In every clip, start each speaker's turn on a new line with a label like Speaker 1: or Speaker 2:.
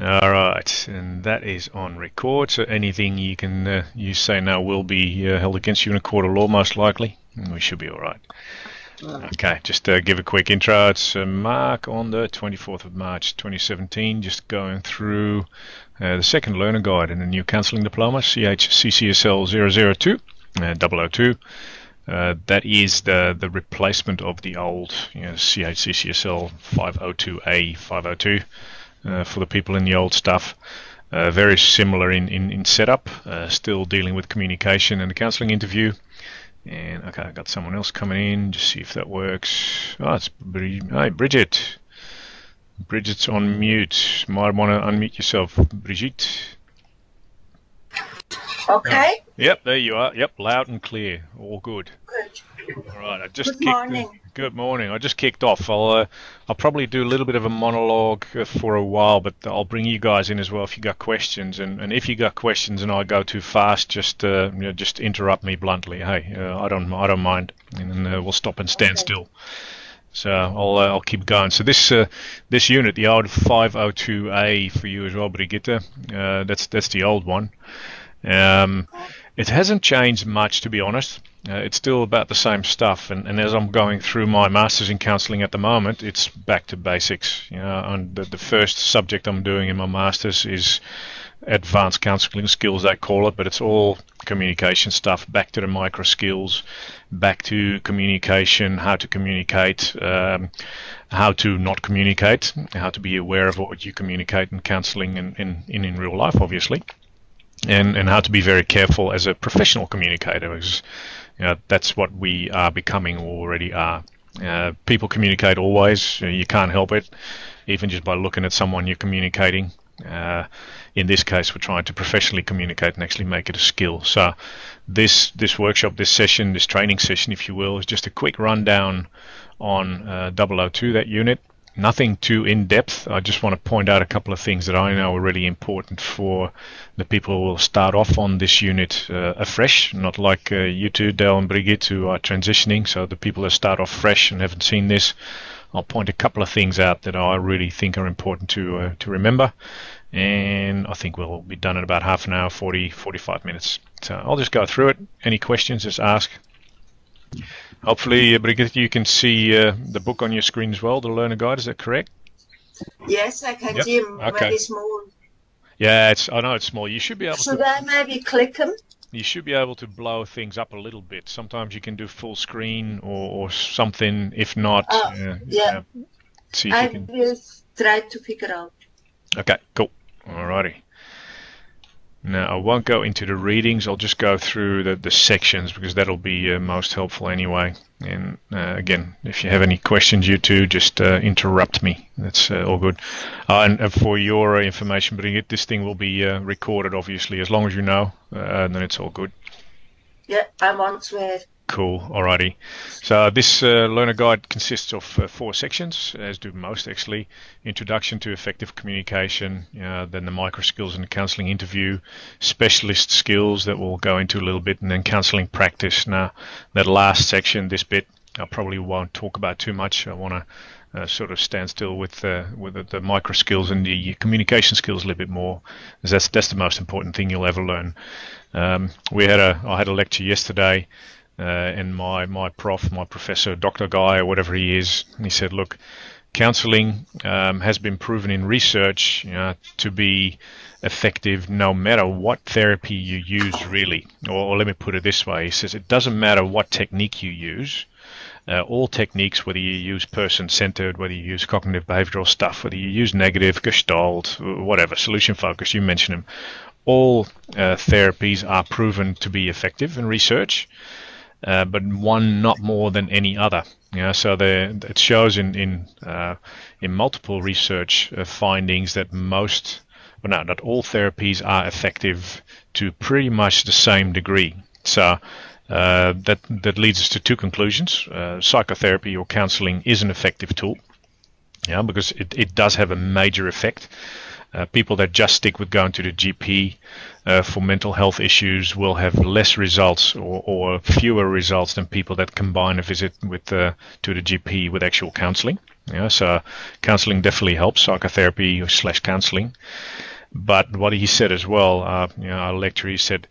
Speaker 1: All right, and that is on record. So anything you can uh, you say now will be uh, held against you in a court of law, most likely. We should be all right. Okay, just uh, give a quick intro. It's uh, Marc on the 24th of March 2017, just going through uh, the second learner guide in the new counselling diploma, CHCCSL 002, uh, 002. Uh, that is the the replacement of the old you know, CHCCSL 502A 502 uh, for the people in the old stuff. Uh, very similar in, in, in setup, uh, still dealing with communication and a counseling interview. And okay, I got someone else coming in, just see if that works. Oh, it's Hi, Bridget. Bridget's on mute. Might want to unmute yourself, Brigitte.
Speaker 2: Okay.
Speaker 1: Yep, there you are. Yep, loud and clear. All good.
Speaker 2: Good.
Speaker 1: All right, I just
Speaker 2: Good
Speaker 1: kicked
Speaker 2: morning.
Speaker 1: Good morning. I just kicked off. I'll uh, I'll probably do a little bit of a monologue uh, for a while, but I'll bring you guys in as well if you got questions. And, and if you got questions and I go too fast, just uh, you know, just interrupt me bluntly. Hey, uh, I don't I don't mind, and uh, we'll stop and stand
Speaker 2: Okay.
Speaker 1: still. So I'll uh, I'll keep going. So this uh, this unit, the old 502A for you as well, Brigitte. Uh, that's that's the old one. Um, it hasn't changed much, to be honest. Uh, it's still about the same stuff, and, and as I'm going through my masters in counselling at the moment, it's back to basics. You know, and the, the first subject I'm doing in my masters is advanced counselling skills, they call it, but it's all communication stuff. Back to the micro skills, back to communication, how to communicate, um, how to not communicate, how to be aware of what you communicate in counselling and in, real life, obviously and and how to be very careful as a professional communicator because you know, that's what we are becoming already are. Uh, people communicate always. You can't help it, even just by looking at someone you're communicating. Uh, in this case, we're trying to professionally communicate and actually make it a skill. So, this this workshop, this session, this training session, if you will, is just a quick rundown on uh, 002, that unit. Nothing too in depth. I just want to point out a couple of things that I know are really important for the people who will start off on this unit uh, afresh, not like uh, you two, Dale and Brigitte, who are transitioning. So the people that start off fresh and haven't seen this, I'll point a couple of things out that I really think are important to uh, to remember. And I think we'll be done in about half an hour, 40, 45 minutes. So I'll just go through it. Any questions, just ask. Hopefully, uh, Brigitte, you can see uh, the book on your screen as well, the learner guide. Is that correct?
Speaker 2: Yes, I can
Speaker 1: Yep.
Speaker 2: see him
Speaker 1: Okay.
Speaker 2: very small.
Speaker 1: Yeah, it's. I know it's small. You should be able
Speaker 2: Should
Speaker 1: to.
Speaker 2: Maybe click him?
Speaker 1: You should be able to blow things up a little bit. Sometimes you can do full screen or, or something. If not,
Speaker 2: Oh,
Speaker 1: uh,
Speaker 2: yeah.
Speaker 1: see if
Speaker 2: I
Speaker 1: you can.
Speaker 2: will try to figure out.
Speaker 1: Okay, cool. Alrighty. Now, I won't go into the readings. I'll just go through the, the sections because that'll be uh, most helpful anyway. And uh, again, if you have any questions, you two just uh, interrupt me. That's uh, all good. Uh, and uh, for your information, Brigitte, this thing will be recorded, obviously, as long as you know, uh, then it's all good.
Speaker 2: Yeah, I want to.
Speaker 1: Cool. Alrighty. So this uh, learner guide consists of uh, four sections, as do most actually. Introduction to effective communication, uh, then the micro skills and counseling interview, specialist skills that we'll go into a little bit, and then counseling practice. Now, that last section, this bit, I probably won't talk about too much. I want to uh, sort of stand still with uh, with the, the micro skills and the communication skills a little bit more, because that's that's the most important thing you'll ever learn. Um, we had a I had a lecture yesterday uh, and my my prof, my professor, Doctor Guy or whatever he is, he said, look, counselling um, has been proven in research you know, to be effective no matter what therapy you use, really. Or, or let me put it this way: he says it doesn't matter what technique you use. Uh, all techniques, whether you use person-centered, whether you use cognitive behavioral stuff, whether you use narrative, gestalt, whatever, solution focus, you mention them, all uh, therapies are proven to be effective in research uh, but one not more than any other. Know, so the, it shows in in uh, in multiple research uh, findings that most, well, no, not all therapies are effective to pretty much the same degree. So. Uh, that that leads us to two conclusions. Uh, psychotherapy or counseling is an effective tool, yeah, because it, it does have a major effect. Uh, people that just stick with going to the GP uh, for mental health issues will have less results or, or fewer results than people that combine a visit with uh, to the GP with actual counselling. Yeah, so counseling definitely helps, psychotherapy slash counseling. But what he said as well, uh, you know, our lecturer, he said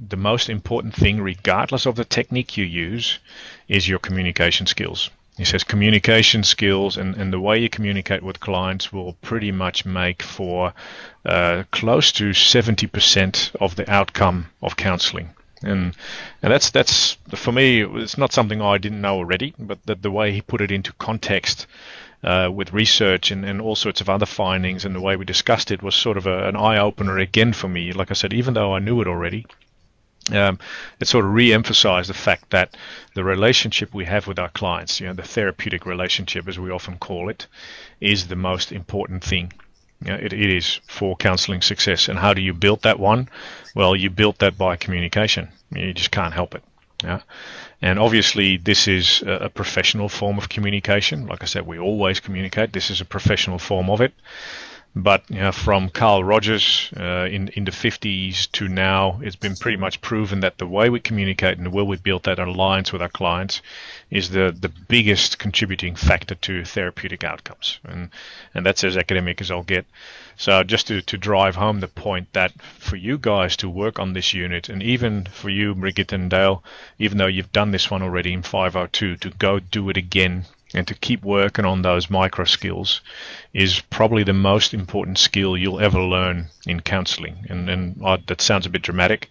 Speaker 1: the most important thing, regardless of the technique you use, is your communication skills. He says communication skills and, and the way you communicate with clients will pretty much make for uh, close to 70% of the outcome of counseling. And and that's that's for me it's not something I didn't know already, but that the way he put it into context uh, with research and, and all sorts of other findings and the way we discussed it was sort of a, an eye opener again for me. Like I said, even though I knew it already, um, it sort of re-emphasized the fact that the relationship we have with our clients, you know, the therapeutic relationship as we often call it, is the most important thing. You know, it, it is for counseling success. And how do you build that one? Well, you built that by communication. You just can't help it. Yeah. And obviously, this is a professional form of communication. Like I said, we always communicate. This is a professional form of it. But you know, from Carl Rogers uh, in in the 50s to now, it's been pretty much proven that the way we communicate and the way we build that alliance with our clients is the the biggest contributing factor to therapeutic outcomes. And and that's as academic as I'll get. So just to, to drive home the point that for you guys to work on this unit, and even for you, Brigitte and Dale, even though you've done this one already in 502, to go do it again and to keep working on those micro skills is probably the most important skill you'll ever learn in counseling. And, and uh, that sounds a bit dramatic,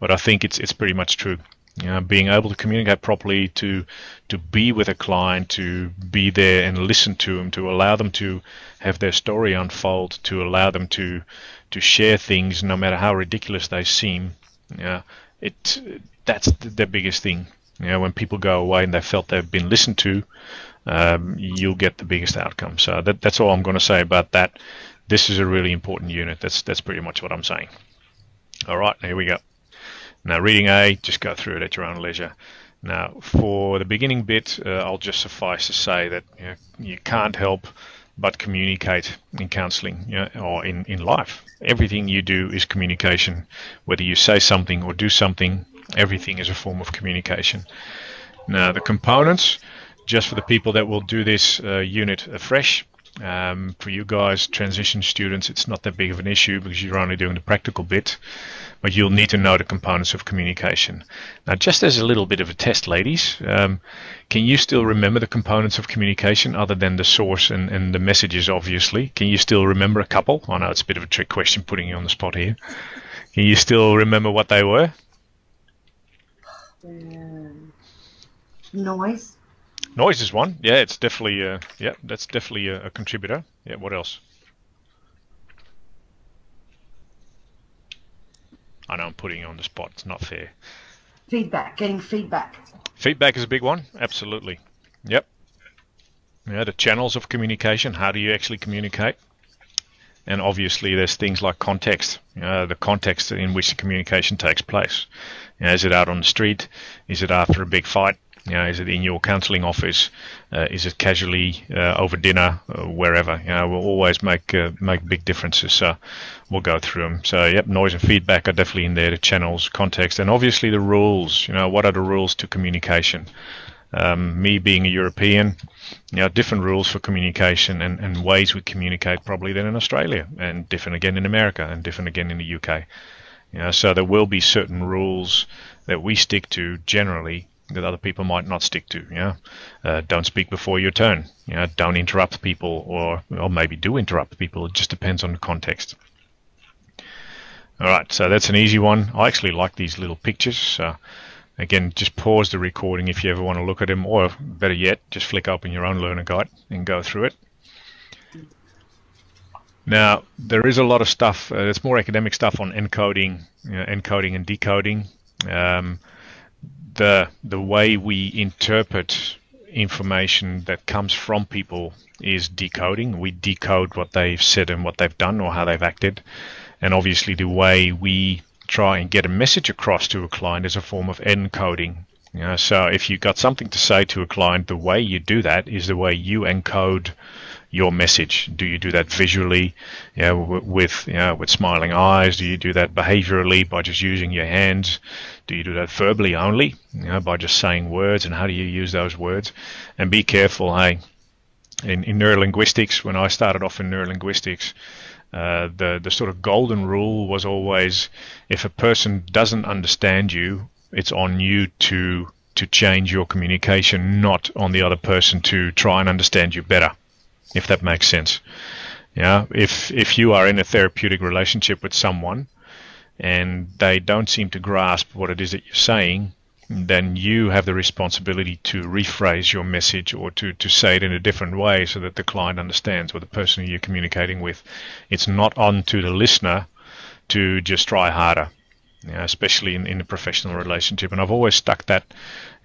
Speaker 1: but I think it's it's pretty much true. You know, being able to communicate properly, to to be with a client, to be there and listen to them, to allow them to have their story unfold, to allow them to to share things, no matter how ridiculous they seem. Yeah, it that's the, the biggest thing. You know, when people go away and they felt they've been listened to, um, you'll get the biggest outcome. So that, that's all I'm going to say about that. This is a really important unit. That's that's pretty much what I'm saying. All right, here we go. Now, reading A, just go through it at your own leisure. Now, for the beginning bit, uh, I'll just suffice to say that you, know, you can't help but communicate in counseling you know, or in, in life. Everything you do is communication. Whether you say something or do something, everything is a form of communication. Now, the components, just for the people that will do this uh, unit afresh. Um, for you guys, transition students, it's not that big of an issue because you're only doing the practical bit, but you'll need to know the components of communication. Now, just as a little bit of a test, ladies, um, can you still remember the components of communication other than the source and, and the messages, obviously? Can you still remember a couple? I know it's a bit of a trick question putting you on the spot here. Can you still remember what they were?
Speaker 2: Um, noise.
Speaker 1: Noise is one. Yeah, it's definitely. Uh, yeah, that's definitely a, a contributor. Yeah. What else? I know I'm putting you on the spot. It's not fair.
Speaker 2: Feedback. Getting feedback.
Speaker 1: Feedback is a big one. Absolutely. Yep. Yeah, the channels of communication. How do you actually communicate? And obviously, there's things like context. You know, the context in which the communication takes place. You know, is it out on the street? Is it after a big fight? You know, is it in your counselling office? Uh, is it casually uh, over dinner, uh, wherever? You know, we'll always make uh, make big differences. So we'll go through them. So yep, noise and feedback are definitely in there. The channels, context, and obviously the rules. You know, what are the rules to communication? Um, me being a European, you know, different rules for communication and, and ways we communicate probably than in Australia, and different again in America, and different again in the UK. You know, so there will be certain rules that we stick to generally that other people might not stick to. Know, uh, don't speak before your turn. Know, don't interrupt people, or or maybe do interrupt people. It just depends on the context. All right, so that's an easy one. I actually like these little pictures. So again, just pause the recording if you ever want to look at them, or better yet, just flick open your own learner guide and go through it. Now, there is a lot of stuff. Uh, there's more academic stuff on encoding, you know, encoding and decoding. Um, the the way we interpret information that comes from people is decoding. We decode what they've said and what they've done or how they've acted. And obviously, the way we try and get a message across to a client is a form of encoding. You know, so if you've got something to say to a client, the way you do that is the way you encode your message? Do you do that visually, you know, with you know, with smiling eyes? Do you do that behaviorally by just using your hands? Do you do that verbally only, you know, by just saying words? And how do you use those words? And be careful, hey, in, in neurolinguistics, when I started off in neurolinguistics, uh, the the sort of golden rule was always if a person doesn't understand you, it's on you to to change your communication, not on the other person to try and understand you better, if that makes sense. Yeah, if if you are in a therapeutic relationship with someone and they don't seem to grasp what it is that you're saying, then you have the responsibility to rephrase your message or to, to say it in a different way so that the client understands or the person you're communicating with. It's not on to the listener to just try harder, you know, especially in, in a professional relationship. And I've always stuck that,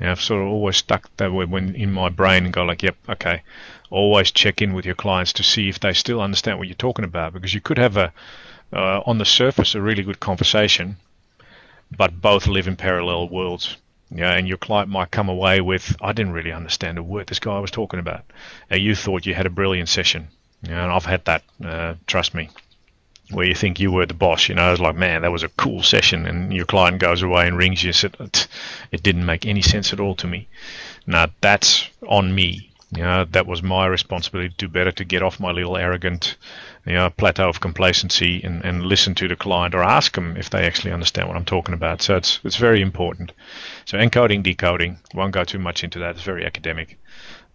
Speaker 1: know, I've sort of always stuck that when in my brain and go like, yep, okay, always check in with your clients to see if they still understand what you're talking about because you could have a, uh, on the surface, a really good conversation, but both live in parallel worlds yeah, and your client might come away with, I didn't really understand a word this guy was talking about. And you thought you had a brilliant session. Yeah, and I've had that, uh, trust me, where you think you were the boss. You know, it's like, man, that was a cool session. And your client goes away and rings you and said, it didn't make any sense at all to me. Now, that's on me. You know, that was my responsibility to do better, to get off my little arrogant you know, plateau of complacency and, and listen to the client or ask them if they actually understand what I'm talking about. So it's it's very important. So encoding, decoding, won't go too much into that. It's very academic,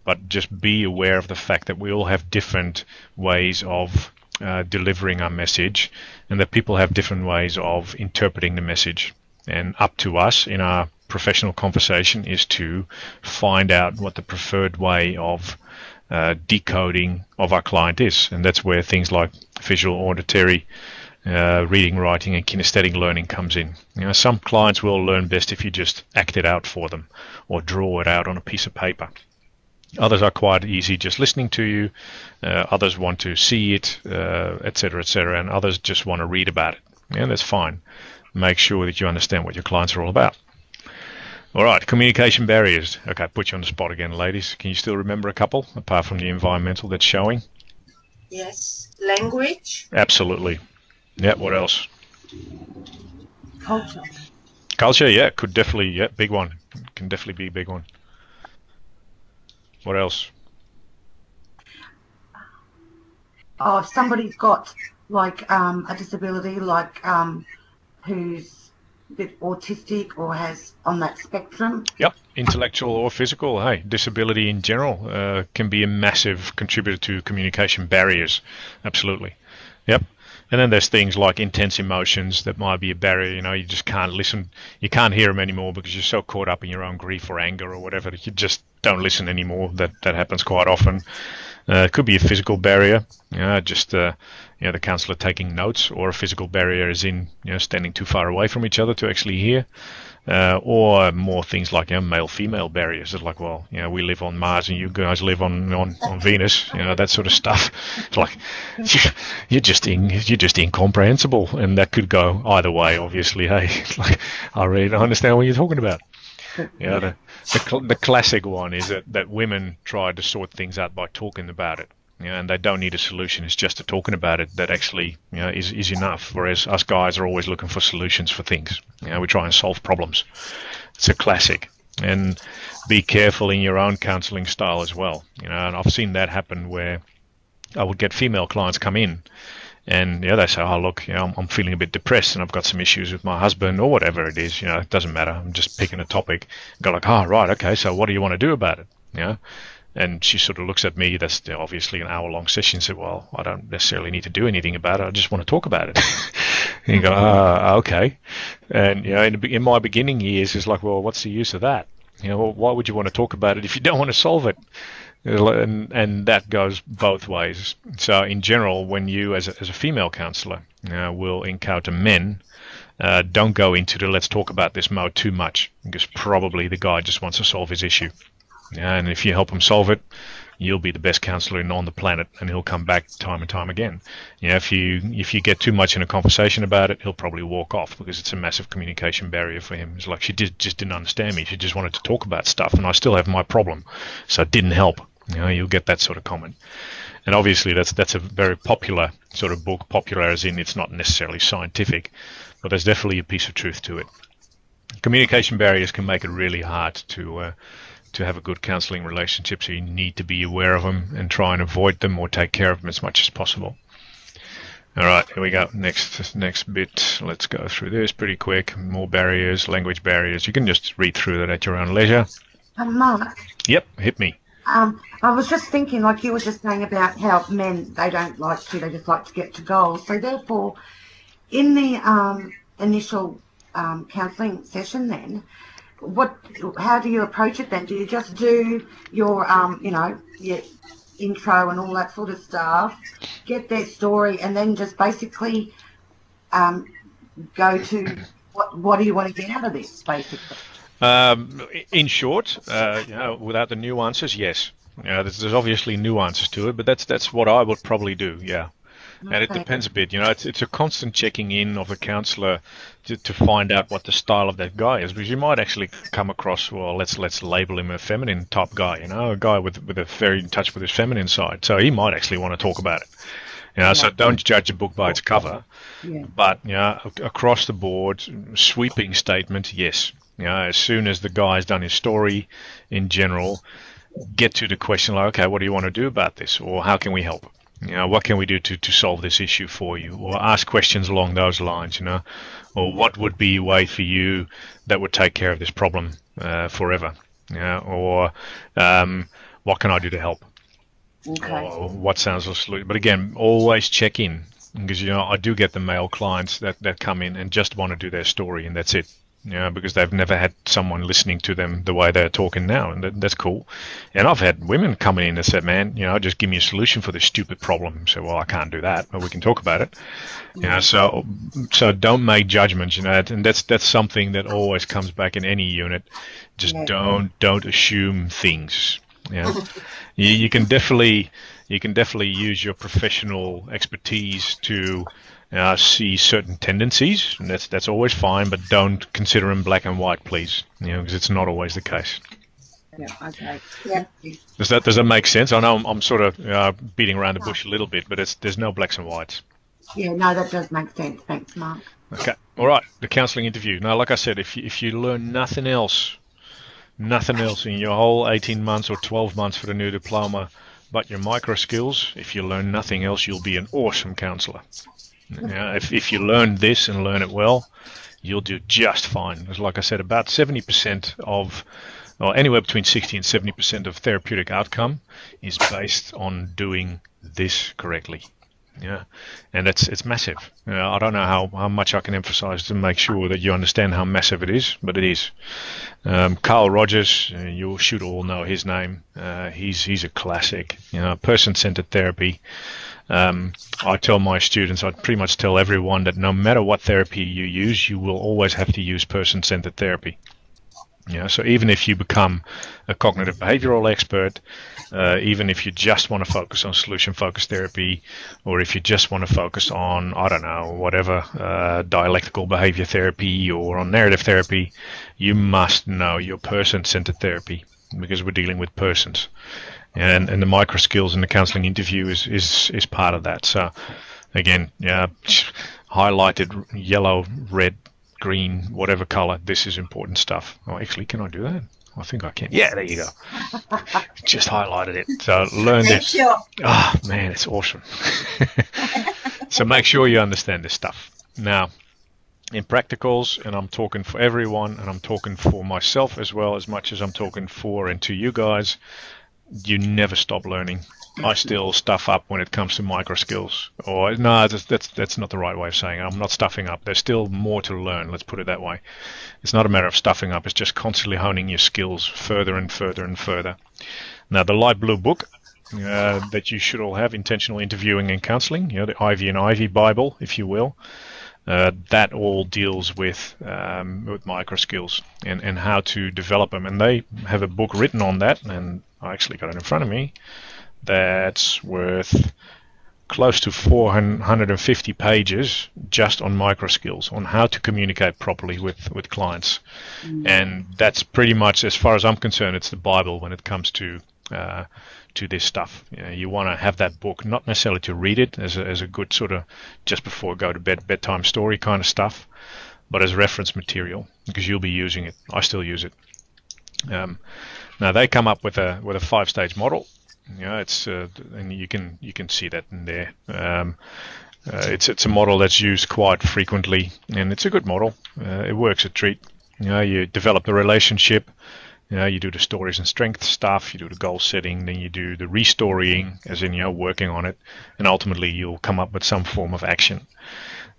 Speaker 1: but just be aware of the fact that we all have different ways of uh, delivering our message, and that people have different ways of interpreting the message. And up to us in our professional conversation is to find out what the preferred way of uh, decoding of our client is. And that's where things like visual, auditory, uh, reading, writing, and kinesthetic learning comes in. You know, some clients will learn best if you just act it out for them or draw it out on a piece of paper. Others are quite easy just listening to you. Uh, others want to see it, etc., uh, etc., et and others just want to read about it. And that's fine. Make sure that you understand what your clients are all about. All right, communication barriers. Okay, put you on the spot again, ladies. Can you still remember a couple apart from the environmental that's showing?
Speaker 3: Yes, language.
Speaker 1: Absolutely. Yeah. What else?
Speaker 2: Culture.
Speaker 1: Culture. Yeah, could definitely. Yeah, big one. Can definitely be a big one. What else?
Speaker 2: Oh, if somebody's got like um, a disability, like um, who's bit autistic or has on that spectrum.
Speaker 1: Yep, intellectual or physical. Hey, disability in general uh, can be a massive contributor to communication barriers. Absolutely. Yep. And then there's things like intense emotions that might be a barrier. You know, you just can't listen. You can't hear them anymore because you're so caught up in your own grief or anger or whatever that you just don't listen anymore. That that happens quite often. Uh, it could be a physical barrier, know, just uh, you know the counsellor taking notes, or a physical barrier is in you know standing too far away from each other to actually hear, uh, or more things like you know, male-female barriers. It's like, well, you know, we live on Mars and you guys live on on, on Venus, you know, that sort of stuff. It's like you're just in, you're just incomprehensible, and that could go either way. Obviously, hey, like I really understand what you're talking about. Yeah, the, the, the classic one is that, that women try to sort things out by talking about it. And they don't need a solution. It's just a talking about it that actually you know, is, is enough. Whereas us guys are always looking for solutions for things. You know, we try and solve problems. It's a classic. And be careful in your own counseling style as well. You know, and I've seen that happen where I would get female clients come in and yeah, they say, "Oh, look, you know, I'm, I'm, feeling a bit depressed, and I've got some issues with my husband, or whatever it is. You know, it doesn't matter. I'm just picking a topic." Go like, "Oh, right, okay. So what do you want to do about it?" You know, and she sort of looks at me. That's obviously an hour-long session. Said, "Well, I don't necessarily need to do anything about it. I just want to talk about it." and you go, "Ah, okay." And you know, in, in my beginning years, it's like, "Well, what's the use of that?" You know, why would you want to talk about it if you don't want to solve it? And, and that goes both ways. So in general, when you as a, as a female counselor uh, will encounter men, uh, don't go into the let's talk about this mode too much because probably the guy just wants to solve his issue. And if you help him solve it, you'll be the best counselor on the planet, and he'll come back time and time again. You know, if you if you get too much in a conversation about it, he'll probably walk off because it's a massive communication barrier for him. It's like she did, just didn't understand me. She just wanted to talk about stuff, and I still have my problem, so it didn't help. You know, you'll get that sort of comment. And obviously, that's that's a very popular sort of book. Popular as in it's not necessarily scientific, but there's definitely a piece of truth to it. Communication barriers can make it really hard to uh, to have a good counselling relationship. So you need to be aware of them and try and avoid them or take care of them as much as possible. All right, here we go. Next, next bit. Let's go through this pretty quick. More barriers, language barriers. You can just read through that at your own leisure.
Speaker 2: Um, Marc,
Speaker 1: Yep, hit me.
Speaker 2: Um, I was just thinking, like you were just saying about how men they don't like to, they just like to get to goals. So therefore, in the um, initial um, counselling session, then what? How do you approach it? Then do you just do your, um, you know, your intro and all that sort of stuff, get their story, and then just basically um, go to what? What do you want to get out of this, basically?
Speaker 1: Um, in short, uh, you know, without the nuances, yes. Know, there's, there's obviously nuances to it, but that's that's what I would probably do. Yeah. And it depends a bit, you know. It's it's a constant checking in of a counsellor to, to find out what the style of that guy is, because you might actually come across, well, let's let's label him a feminine type guy, you know, a guy with with a very in touch with his feminine side. So he might actually want to talk about it, you know. So don't judge a book by its cover.
Speaker 2: Yeah.
Speaker 1: But you know, across the board, sweeping statement, yes. You know, as soon as the guy's done his story, in general, get to the question like, okay, what do you want to do about this, or how can we help? You know, what can we do to, to solve this issue for you, or ask questions along those lines. You know, or what would be a way for you that would take care of this problem uh, forever? You know, or um, what can I do to help?
Speaker 2: Okay.
Speaker 1: or what sounds like a solution. But again, always check in because you know I do get the male clients that, that come in and just want to do their story and that's it. You know, because they've never had someone listening to them the way they're talking now, and that, that's cool. And I've had women coming in and said, "Man, you know, just give me a solution for this stupid problem." So, well, I can't do that, but we can talk about it. You know, so so don't make judgments. You know, and that's that's something that always comes back in any unit. Just don't don't assume things. Yeah, you, you can definitely you can definitely use your professional expertise to uh, see certain tendencies, and that's that's always fine. But don't consider them black and white, please. You know, because it's not always the case.
Speaker 2: Yeah. Okay.
Speaker 3: Yeah.
Speaker 1: Does that does that make sense? I know I'm, I'm sort of uh, beating around the bush a little bit, but it's there's no blacks and whites.
Speaker 2: Yeah. No, that does make sense. Thanks, Marc.
Speaker 1: Okay. All right. The counselling interview. Now, like I said, if you, if you learn nothing else, nothing else in your whole 18 months or 12 months for the new diploma, but your micro skills, if you learn nothing else, you'll be an awesome counsellor. Yeah, if, if you learn this and learn it well, you'll do just fine. Because, like I said, about 70% of, or anywhere between 60 and 70% of therapeutic outcome is based on doing this correctly. Yeah, and it's it's massive. You know, I don't know how, how much I can emphasize to make sure that you understand how massive it is, but it is. Um, Carl Rogers, uh, you should all know his name. Uh, he's he's a classic. You know, person-centered therapy. Um, I tell my students, I pretty much tell everyone that no matter what therapy you use, you will always have to use person-centered therapy. Yeah, so even if you become a cognitive behavioral expert, uh, even if you just want to focus on solution focused therapy, or if you just want to focus on, I don't know, whatever, uh, dialectical behavior therapy or on narrative therapy, you must know your person centered therapy because we're dealing with persons. And, and the micro skills in the counseling interview is, is, is part of that. So, again, yeah, highlighted yellow, red, green, whatever color. This is important stuff. Oh, actually, can I do that? I think I can. Yeah, there you go. Just highlighted it. So learn
Speaker 3: Make
Speaker 1: this. Ah, man, it's awesome. so make sure you understand this stuff. Now, in practicals, and I'm talking for everyone, and I'm talking for myself as well, as much as I'm talking for and to you guys, you never stop learning. I still stuff up when it comes to micro skills. Or no, that's, that's that's not the right way of saying it. I'm not stuffing up. There's still more to learn. Let's put it that way. It's not a matter of stuffing up. It's just constantly honing your skills further and further and further. Now, the light blue book uh, that you should all have, intentional interviewing and counseling, you know, the Ivey and Ivey Bible, if you will. Uh, that all deals with um, with micro skills and, and how to develop them. And they have a book written on that, and I actually got it in front of me. That's worth close to 450 pages just on micro skills, on how to communicate properly with, with clients. And that's pretty much, as far as I'm concerned, it's the Bible when it comes to uh, to this stuff. You, know, you want to have that book, not necessarily to read it as a, as a good sort of just before go to bed bedtime story kind of stuff, but as reference material because you'll be using it. I still use it. Um, Now they come up with a with a five stage model. Know, it's uh, and you can you can see that in there. Um, uh, it's it's a model that's used quite frequently, and it's a good model. Uh, it works a treat. You know, you develop the relationship. You know, you do the stories and strength stuff. You do the goal setting. Then you do the restorying, as in you know working on it, and ultimately you'll come up with some form of action.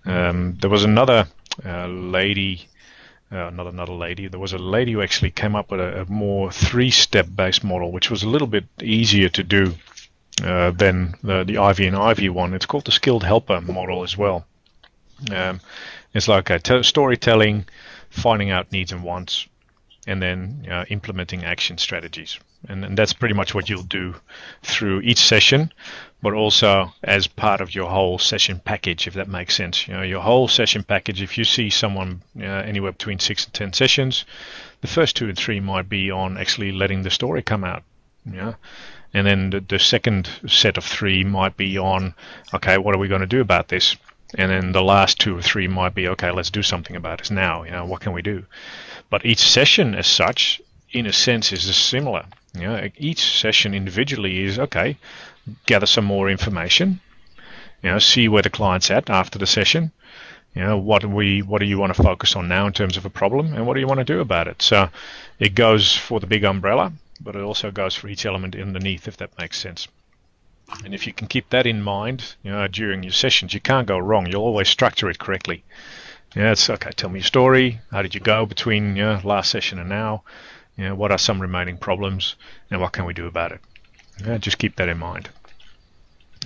Speaker 1: Um, there was another uh, lady uh, not another lady. There was a lady who actually came up with a, a more three-step based model, which was a little bit easier to do uh, than the, the Ivey and Ivey one. It's called the skilled helper model as well. Um, it's like storytelling, finding out needs and wants, and then uh, implementing action strategies. And, and, that's pretty much what you'll do through each session, but also as part of your whole session package, if that makes sense. You know, your whole session package. If you see someone uh, anywhere between six and ten sessions, the first two and three might be on actually letting the story come out. Yeah, and then the, the second set of three might be on, okay, what are we going to do about this? And then the last two or three might be, okay, let's do something about this now. You know, what can we do? But each session, as such, in a sense, is similar. You know, each session individually is okay. Gather some more information. You know, see where the client's at after the session. You know, what we, what do you want to focus on now in terms of a problem, and what do you want to do about it? So, it goes for the big umbrella, but it also goes for each element underneath, if that makes sense. And if you can keep that in mind, you know, during your sessions, you can't go wrong. You'll always structure it correctly. Yeah, it's okay. Tell me your story. How did you go between you know, last session and now? You know, what are some remaining problems, and what can we do about it? Yeah, just keep that in mind.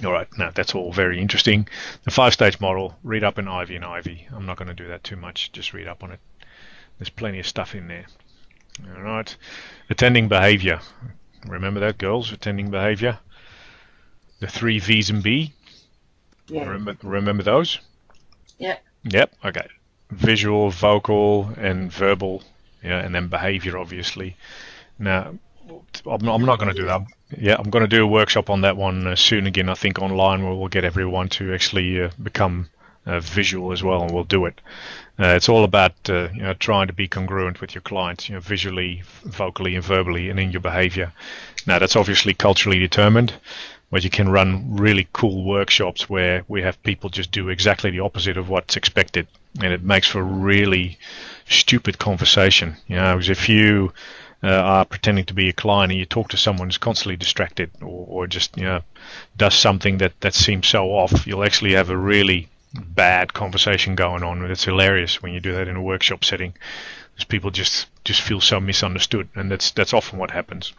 Speaker 1: All right, now that's all very interesting. The five-stage model. Read up in Ivey and Ivey. I'm not going to do that too much. Just read up on it. There's plenty of stuff in there. All right, attending behavior. Remember that, girls? Attending behavior. The three V's and B. Yeah. Remember, remember those?
Speaker 3: Yep.
Speaker 1: Yep. Okay visual, vocal, and verbal, yeah, and then behavior, obviously. Now, I'm, I'm not going to do that. Yeah, I'm going to do a workshop on that one uh, soon again. I think online where we'll get everyone to actually uh, become uh, visual as well, and we'll do it. Uh, it's all about uh, you know trying to be congruent with your clients, you know, visually, vocally, and verbally, and in your behavior. Now, that's obviously culturally determined but you can run really cool workshops where we have people just do exactly the opposite of what's expected, and it makes for really stupid conversation. You know, because if you uh, are pretending to be a client and you talk to someone who's constantly distracted or, or just you know does something that that seems so off, you'll actually have a really bad conversation going on. It's hilarious when you do that in a workshop setting, because people just just feel so misunderstood, and that's that's often what happens.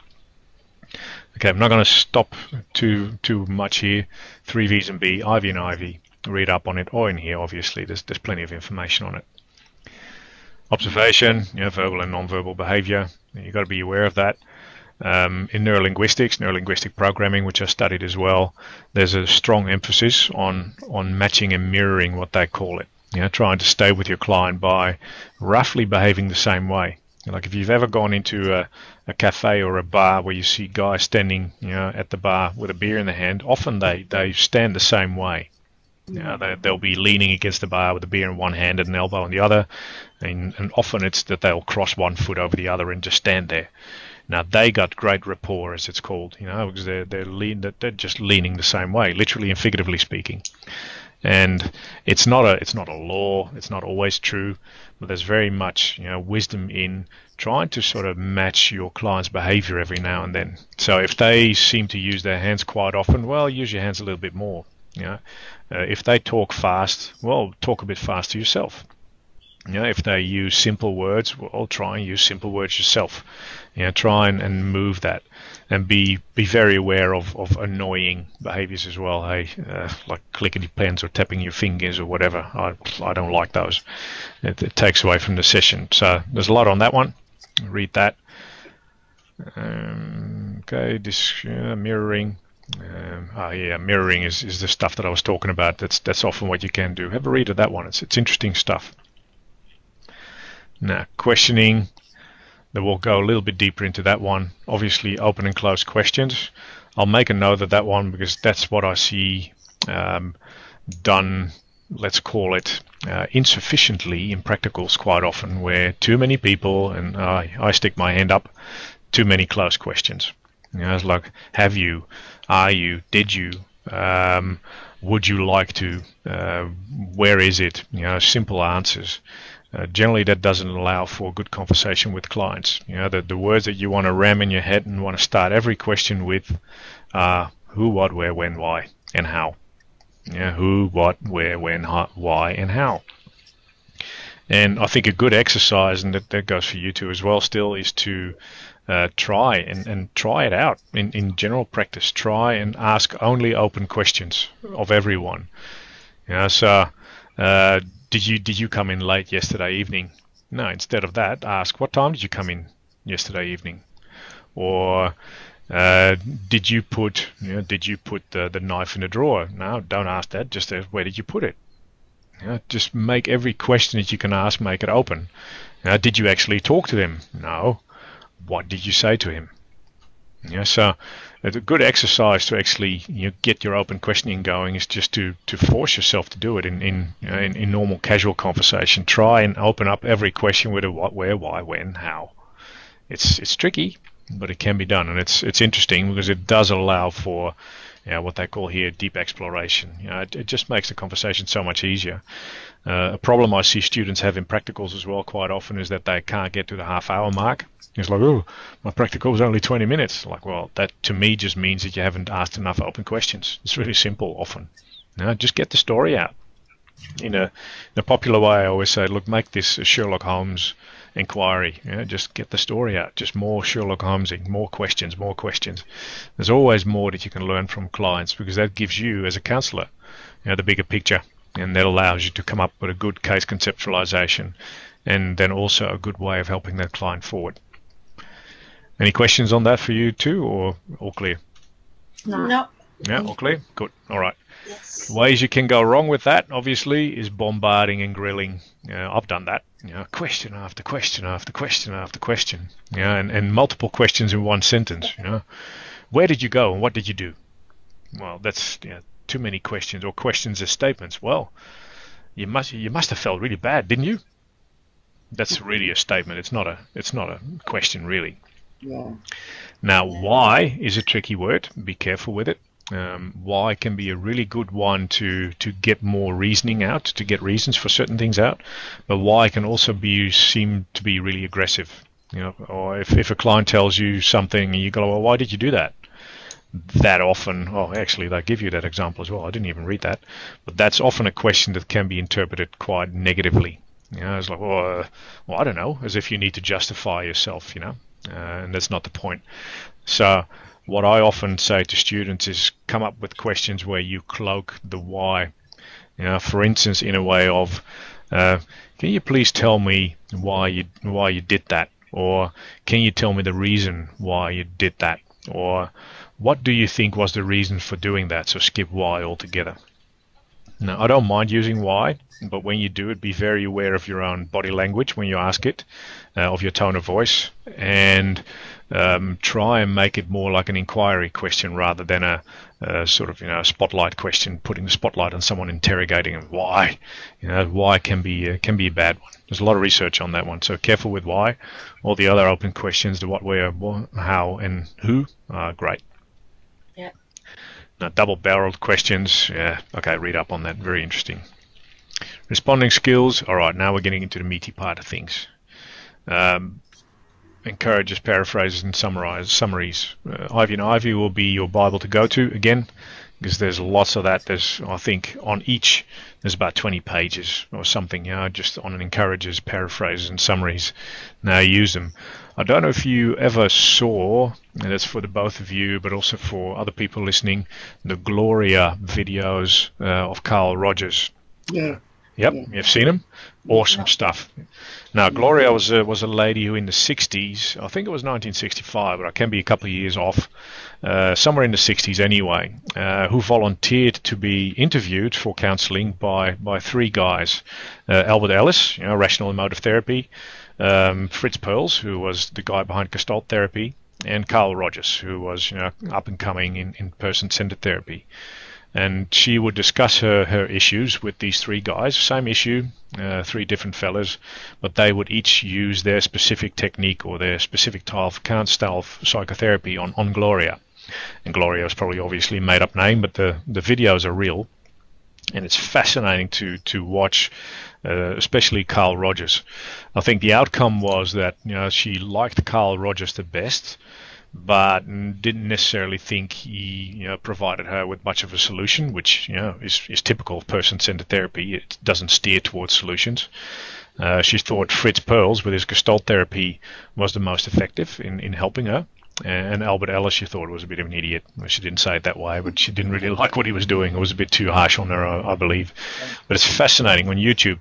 Speaker 1: Okay, I'm not going to stop too too much here. Three V's and B, Ivey and Ivey. Read up on it, or in here, obviously. There's there's plenty of information on it. Observation, you know, verbal and non-verbal behavior. You've got to be aware of that. Um, in neurolinguistics, neurolinguistic programming, which I studied as well, there's a strong emphasis on on matching and mirroring what they call it. You know, trying to stay with your client by roughly behaving the same way. Like if you've ever gone into a, a cafe or a bar where you see guys standing, you know, at the bar with a beer in the hand, often they, they stand the same way. You know, they, they'll be leaning against the bar with a beer in one hand and an elbow in the other, and, and often it's that they'll cross one foot over the other and just stand there. Now they got great rapport, as it's called, you know, because they're they're lean, they're just leaning the same way, literally and figuratively speaking. And it's not a it's not a law. It's not always true. But there's very much you know wisdom in trying to sort of match your client's behavior every now and then. So if they seem to use their hands quite often well use your hands a little bit more you know uh, if they talk fast well talk a bit faster yourself you know, if they use simple words, well, try and use simple words yourself. You know, try and, and move that and be be very aware of, of annoying behaviors as well. Hey, uh, like clicking your pens or tapping your fingers or whatever. I, I don't like those. It, it, takes away from the session. So there's a lot on that one. Read that. Um, okay, this uh, mirroring. Um, oh yeah, mirroring is, is the stuff that I was talking about. That's that's often what you can do. Have a read of that one. It's it's interesting stuff. Now, questioning, then we'll go a little bit deeper into that one. Obviously, open and close questions. I'll make a note of that one because that's what I see um, done, let's call it, uh, insufficiently in practicals quite often, where too many people, and I, I stick my hand up, too many close questions. You know, it's like, have you, are you, did you, um, would you like to, uh, where is it? You know, simple answers. Uh, generally, that doesn't allow for good conversation with clients. You know, the, the words that you want to ram in your head and want to start every question with are who, what, where, when, why, and how. Yeah, who, what, where, when, how, why, and how. And I think a good exercise, and that, that goes for you too as well, still, is to uh, try and, and try it out in, in general practice. Try and ask only open questions of everyone. You know, so uh, did you did you come in late yesterday evening? No, instead of that, ask what time did you come in yesterday evening, or uh, did you put you know, did you put the, the knife in the drawer? No, don't ask that. Just ask, where did you put it? You know, just make every question that you can ask, make it open. Did you actually talk to them? No. What did you say to him? Yeah, so a good exercise to actually you know, get your open questioning going is just to, to force yourself to do it in in, you know, in, in normal casual conversation. Try and open up every question with a what, where, why, when, how. It's it's tricky, but it can be done, and it's it's interesting because it does allow for you know, what they call here deep exploration. You know, it, it just makes the conversation so much easier. Uh, a problem I see students have in practicals as well quite often is that they can't get to the half hour mark. It's like, oh, my practical was only 20 minutes. Like, well, that to me just means that you haven't asked enough open questions. It's really simple often. Know, just get the story out. In a, in a popular way, I always say, look, make this a Sherlock Holmes inquiry. Just get the story out. Just more Sherlock Holmesing, more questions, more questions. There's always more that you can learn from clients because that gives you, as a counsellor, you know, the bigger picture, and that allows you to come up with a good case conceptualization, and then also a good way of helping that client forward. Any questions on that for you too, or all clear?
Speaker 3: No. no.
Speaker 1: Yeah, all clear. Good. All right.
Speaker 3: Yes.
Speaker 1: Ways you can go wrong with that, obviously, is bombarding and grilling. You know, I've done that. You know, question after question after question after question. You know, and, and multiple questions in one sentence. You know, where did you go and what did you do? Well, that's you know, too many questions or questions as statements. Well, you must you must have felt really bad, didn't you? That's really a statement. It's not a it's not a question really.
Speaker 2: Yeah.
Speaker 1: Now, why is a tricky word. Be careful with it. Um, why can be a really good one to to get more reasoning out, to get reasons for certain things out. But why can also be seem to be really aggressive. You know, or if, if a client tells you something and you go, well, why did you do that? That often, oh, actually, they give you that example as well. I didn't even read that, but that's often a question that can be interpreted quite negatively. You know, it's like, well, uh, well, I don't know, as if you need to justify yourself. You know, uh, and that's not the point. So what I often say to students is come up with questions where you cloak the why. You know, for instance, in a way of, uh, can you please tell me why you why you did that, or can you tell me the reason why you did that, or what do you think was the reason for doing that? So skip why altogether. Now, I don't mind using why, but when you do it, be very aware of your own body language when you ask it, uh, of your tone of voice, and um, try and make it more like an inquiry question rather than a, a, sort of you know spotlight question, putting the spotlight on someone, interrogating them. Why? You know, why can be uh, can be a bad one. There's a lot of research on that one, so careful with why. All the other open questions, the what, where, how, and who, are great. Now, double-barreled questions. Yeah. Okay, read up on that. Very interesting. Responding skills. All right, now we're getting into the meaty part of things. Um, encourages paraphrases and summarize summaries. Uh, Ivey and Ivey will be your Bible to go to again, because there's lots of that. There's I think on each there's about 20 pages or something. You know, just on an encourages paraphrases and summaries. Now use them. I don't know if you ever saw, and that's for the both of you, but also for other people listening, the Gloria videos uh, of Carl Rogers.
Speaker 2: Yeah.
Speaker 1: Yep,
Speaker 2: Yeah.
Speaker 1: you've seen them. Awesome stuff. Now, Gloria was a, was a lady who, in the 60s, I think it was 1965, but I can be a couple of years off, uh, somewhere in the 60s anyway, uh, who volunteered to be interviewed for counselling by by three guys: uh, Albert Ellis, you know, rational emotive therapy, um, Fritz Perls, who was the guy behind Gestalt therapy, and Carl Rogers, who was you know up and coming in in person centered therapy. and she would discuss her, her issues with these three guys. Same issue, uh, three different fellas, but they would each use their specific technique or their specific style style of psychotherapy on, on Gloria. And Gloria is probably obviously made up name, but the, the videos are real. And it's fascinating to, to watch, uh, especially Carl Rogers. I think the outcome was that you know she liked Carl Rogers the best, but didn't necessarily think he you know, provided her with much of a solution, which you know is, is typical of person-centered therapy. It doesn't steer towards solutions. Uh, she thought Fritz Perls with his Gestalt therapy was the most effective in, in helping her. And Albert Ellis, she thought was a bit of an idiot. She didn't say it that way, but she didn't really like what he was doing. It was a bit too harsh on her, I, I believe. But it's fascinating on YouTube.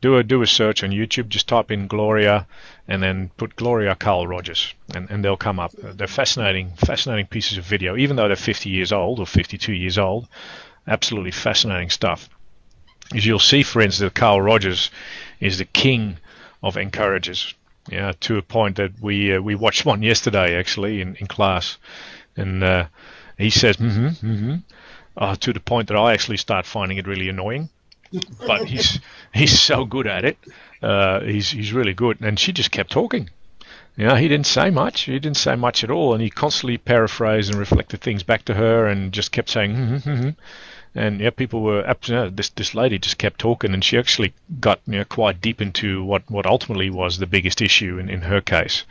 Speaker 1: Do a do a search on YouTube. Just type in Gloria and then put Gloria Carl Rogers, and, and they'll come up. They're fascinating, fascinating pieces of video, even though they're 50 years old or 52 years old. Absolutely fascinating stuff. As you'll see, for instance, Carl Rogers is the king of encouragers yeah, to a point that we uh, we watched one yesterday actually in, in class, and uh, he says mm-hmm, mm-hmm, uh, to the point that I actually start finding it really annoying. but he's he's so good at it. Uh, he's he's really good, and she just kept talking. Know, he didn't say much. He didn't say much at all, and he constantly paraphrased and reflected things back to her, and just kept saying, mm-hmm, mm-hmm and yeah, people were know, this this lady just kept talking, and she actually got you know, quite deep into what, what ultimately was the biggest issue in, in her case.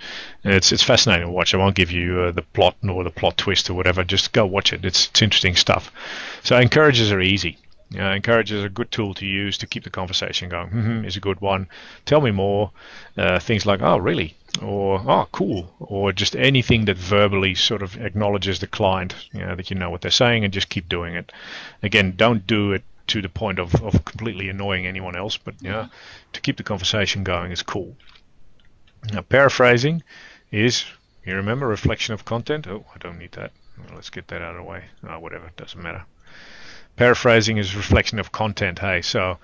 Speaker 1: And it's it's fascinating to watch. I won't give you uh, the plot nor the plot twist or whatever. Just go watch it. It's it's interesting stuff. So encouragers are easy. You know, encouragers are a good tool to use to keep the conversation going. Mm-hmm, is a good one. Tell me more. Uh, things like, oh, really? Or oh cool. Or just anything that verbally sort of acknowledges the client you know that you know what they're saying and just keep doing it. Again don't do it to the point of, of completely annoying anyone else but you know to keep the conversation going is cool. Now paraphrasing is you remember reflection of content? Oh I don't need that. Well, let's get that out of the way. Oh, whatever. Doesn't matter. Paraphrasing is reflection of content. Hey so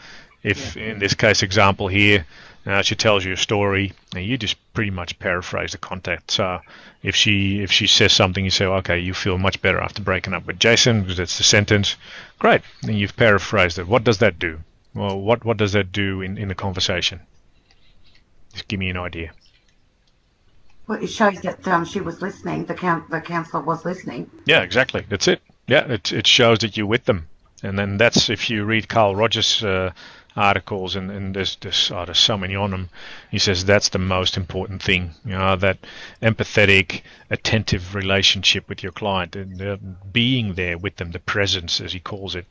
Speaker 1: if in this case example here uh, she tells you a story, and you just pretty much paraphrase the content. So if she if she says something, you say, okay, you feel much better after breaking up with Jason because that's the sentence. Great, and you've paraphrased it. What does that do? Well, what what does that do in in the conversation? Just give me an idea.
Speaker 2: Well, it shows that um, she was listening. The count the counselor was listening.
Speaker 1: Yeah, exactly. That's it. Yeah, it it shows that you're with them. And then that's if you read Carl Rogers' uh, articles, and, and there's, there's, oh, there's so many on them. He says that's the most important thing, you know, that empathetic, attentive relationship with your client and uh, being there with them, the presence, as he calls it.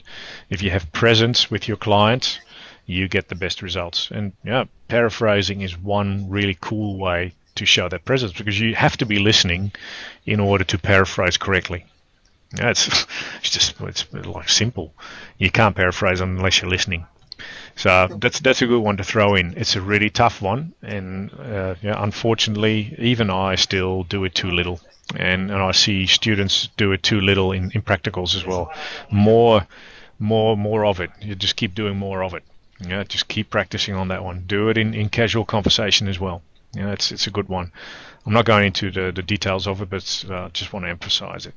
Speaker 1: If you have presence with your client, you get the best results. And yeah, paraphrasing is one really cool way to show that presence because you have to be listening in order to paraphrase correctly. Yeah, it's, it's just it's like simple. You can't paraphrase unless you're listening. So that's that's a good one to throw in. It's a really tough one, and uh, yeah, unfortunately, even I still do it too little, and, and I see students do it too little in, in practicals as well. More, more, more of it. You just keep doing more of it. Yeah, just keep practicing on that one. Do it in, in casual conversation as well. Yeah, it's it's a good one. I'm not going into the, the details of it, but uh, just want to emphasize it.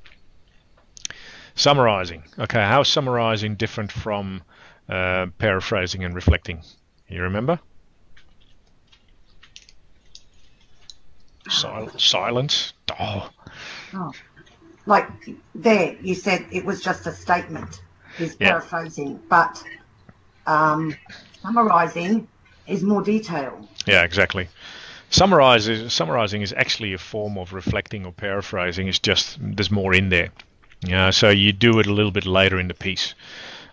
Speaker 1: Summarizing. Okay, how is summarizing different from uh, paraphrasing and reflecting. You remember? Sil- silence. Oh.
Speaker 2: oh. Like there, you said it was just a statement. Is yeah. paraphrasing, but um, summarizing is more detail.
Speaker 1: Yeah, exactly. Summarize is, summarizing is actually a form of reflecting or paraphrasing. It's just there's more in there. Yeah, so you do it a little bit later in the piece.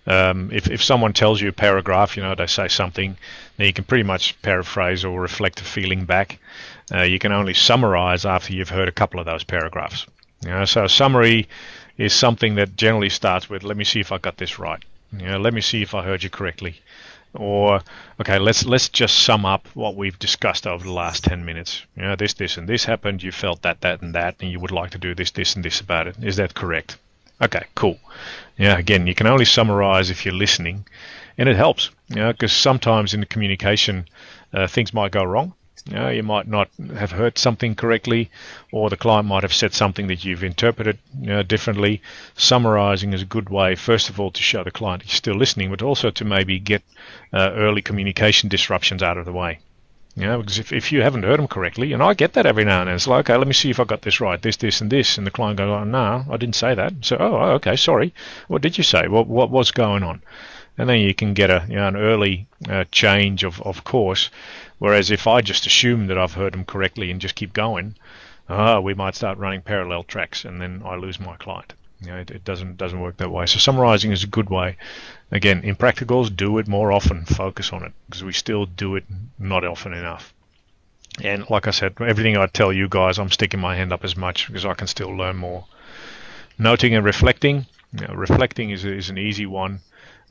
Speaker 1: Um, if, if someone tells you a paragraph, you know, they say something, then you can pretty much paraphrase or reflect a feeling back. Uh, you can only summarize after you've heard a couple of those paragraphs. You know, so a summary is something that generally starts with, let me see if I got this right. You know, let me see if I heard you correctly. Or, okay, let's let's just sum up what we've discussed over the last 10 minutes. You know, this, this, and this happened. You felt that, that, and that, and you would like to do this, this, and this about it. Is that correct? Okay, cool. Yeah, again, you can only summarize if you're listening, and it helps, know, because sometimes in the communication, uh, things might go wrong. You, you might not have heard something correctly, or the client might have said something that you've interpreted you know, differently. Summarizing is a good way, first of all, to show the client you're still listening, but also to maybe get uh, early communication disruptions out of the way. You know, because if, if you haven't heard them correctly, and I get that every now and then, it's like, okay, let me see if I got this right, this, this, and this, and the client goes, oh, no, I didn't say that. So, oh, okay, sorry. What did you say? What, what was going on? And then you can get a, you know, an early uh, change of, of course. Whereas if I just assume that I've heard them correctly and just keep going, oh, we might start running parallel tracks, and then I lose my client. You know, it, it, doesn't doesn't work that way. So summarizing is a good way. Again, in practicals, do it more often. Focus on it because we still do it not often enough. And like I said, everything I tell you guys, I'm sticking my hand up as much because I can still learn more. Noting and reflecting. You know, reflecting is is an easy one.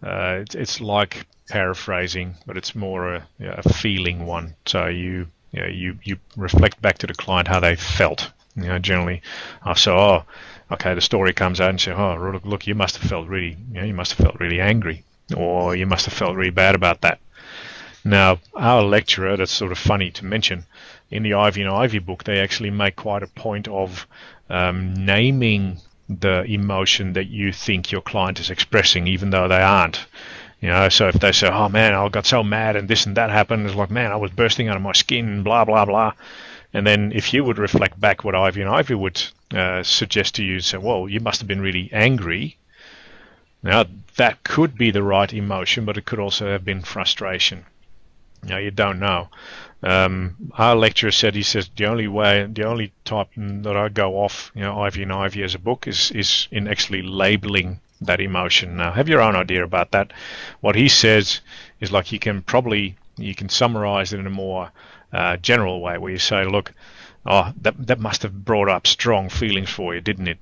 Speaker 1: Uh, it's, it's like paraphrasing, but it's more a, you know, a feeling one. So you you, know, you you reflect back to the client how they felt. You know, generally, I say, oh, okay, the story comes out and say, oh, look, look, you must have felt really, you know, you must have felt really angry, or you must have felt really bad about that. Now, our lecturer, that's sort of funny to mention, in the Ivey and Ivey book, they actually make quite a point of um, naming the emotion that you think your client is expressing, even though they aren't. You know, so if they say, "Oh man, I got so mad and this and that happened," it's like, "Man, I was bursting out of my skin," blah blah blah. And then if you would reflect back what Ivey and Ivey would uh, suggest to you, say, well, you must have been really angry. Now, that could be the right emotion, but it could also have been frustration. Now, you don't know. Um, our lecturer said, he says, the only way, the only type that I go off, you know, Ivey and Ivey as a book is, is in actually labeling that emotion. Now, have your own idea about that. What he says is like you can probably, you can summarize it in a more uh, general way where you say, look, oh, that that must have brought up strong feelings for you, didn't it?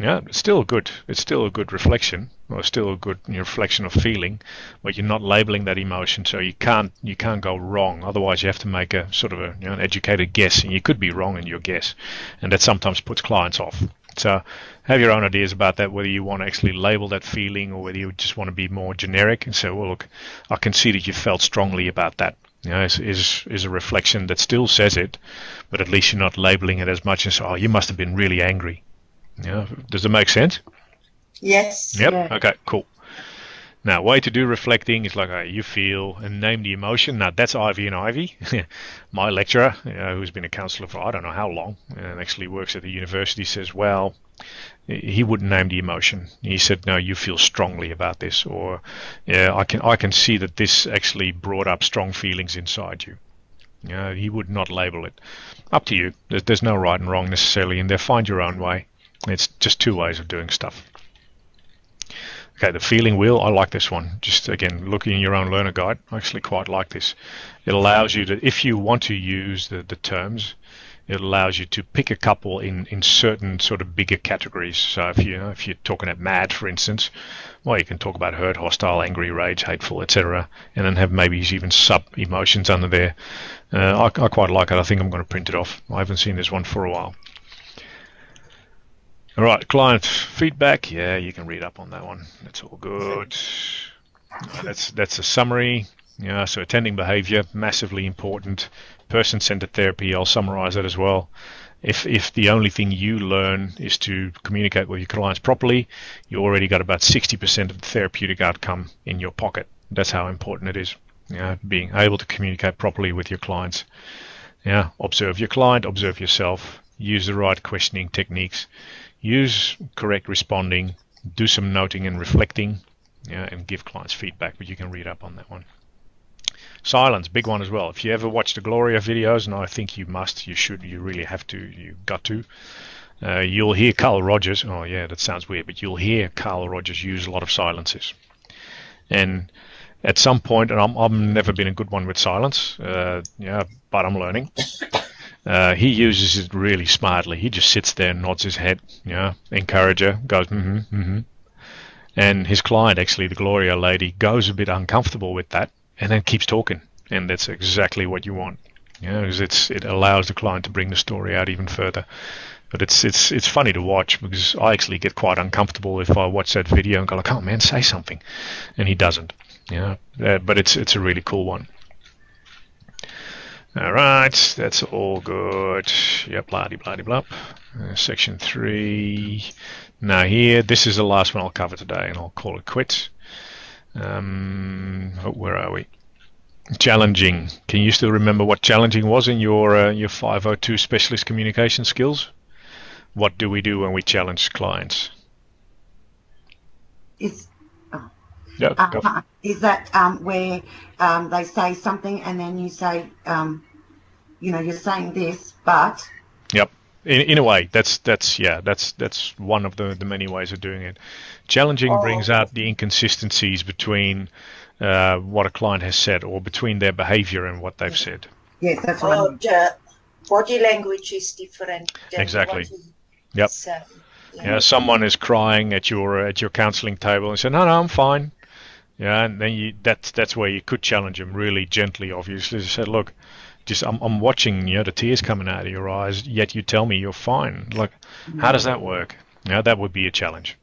Speaker 1: Yeah, it's still good. It's still a good reflection, or still a good reflection of feeling, but you're not labeling that emotion, so you can't you can't go wrong. Otherwise, you have to make a sort of a you know, an educated guess, and you could be wrong in your guess, and that sometimes puts clients off. So, have your own ideas about that. Whether you want to actually label that feeling, or whether you just want to be more generic and say, "Well, look, I can see that you felt strongly about that." You know, is, is, is a reflection that still says it, but at least you're not labeling it as much as, oh, you must have been really angry. You know, does it make sense?
Speaker 3: Yes.
Speaker 1: Yep. Yeah. Okay, cool. Now, way to do reflecting is like, you feel and name the emotion. Now, that's Ivey and Ivey. My lecturer, you know, who's been a counselor for I don't know how long and actually works at the university, says, well, he wouldn't name the emotion. He said, "No, you feel strongly about this," or "Yeah, I can I can see that this actually brought up strong feelings inside you." Know, he would not label it. Up to you. There's, there's no right and wrong necessarily in there. Find your own way. It's just two ways of doing stuff. Okay, the feeling wheel, I like this one. Just again, looking in your own learner guide, I actually quite like this. It allows you to, if you want to use the, the terms, it allows you to pick a couple in, in certain sort of bigger categories. So if you if you're talking at mad, for instance, well, you can talk about hurt, hostile, angry, rage, hateful, etc., and then have maybe even sub emotions under there. Uh, I, I quite like it. I think I'm going to print it off. I haven't seen this one for a while. All right, client feedback. Yeah, you can read up on that one. That's all good. That's that's a summary. Yeah, so attending behavior, massively important. Person-centered therapy, I'll summarize that as well. If, if the only thing you learn is to communicate with your clients properly, you already got about 60% of the therapeutic outcome in your pocket. That's how important it is. Yeah, being able to communicate properly with your clients. Yeah, observe your client, observe yourself, use the right questioning techniques, use correct responding, do some noting and reflecting, yeah, and give clients feedback. But you can read up on that one. Silence, big one as well. If you ever watch the Gloria videos, and I think you must, you should, you really have to, you got to. Uh, you'll hear Carl Rogers. Oh yeah, that sounds weird, but you'll hear Carl Rogers use a lot of silences. And at some point, and I'm I've never been a good one with silence, uh, yeah, but I'm learning. Uh, he uses it really smartly. He just sits there and nods his head, yeah, encourager, goes mm-hmm, mm-hmm. And his client, actually, the Gloria lady, goes a bit uncomfortable with that and then keeps talking. And that's exactly what you want. You know, because it's it allows the client to bring the story out even further. But it's it's it's funny to watch because I actually get quite uncomfortable if I watch that video and go like, "Oh man, say something," and he doesn't. You know, uh, but it's it's a really cool one. All right, that's all good. Yep, blah blah blah. Uh, section three. Now here, this is the last one I'll cover today, and I'll call it quits. Um, oh, where are we? Challenging. Can you still remember what challenging was in your uh, your 502 specialist communication skills? What do we do when we challenge clients?
Speaker 2: Is
Speaker 1: Yeah, go.
Speaker 2: uh, is that um, where um, they say something and then you say, um, you know, you're saying this, but
Speaker 1: Yep. In, in a way, that's that's yeah, that's that's one of the, the many ways of doing it. Challenging
Speaker 3: Oh.
Speaker 1: brings out the inconsistencies between uh, what a client has said or between their behavior and what they've said.
Speaker 2: yes, that's what I
Speaker 3: the body language is different. Than
Speaker 1: Exactly.
Speaker 3: what he
Speaker 1: Yep.
Speaker 3: said.
Speaker 1: Yeah, someone is crying at your at your counselling table and say, "No, no, I'm fine." Yeah, and then you that's that's where you could challenge them really gently. Obviously, say, "Look, just I'm I'm watching, you know, the tears coming out of your eyes, yet you tell me you're fine. Like, how does that work?" Yeah, that would be a challenge.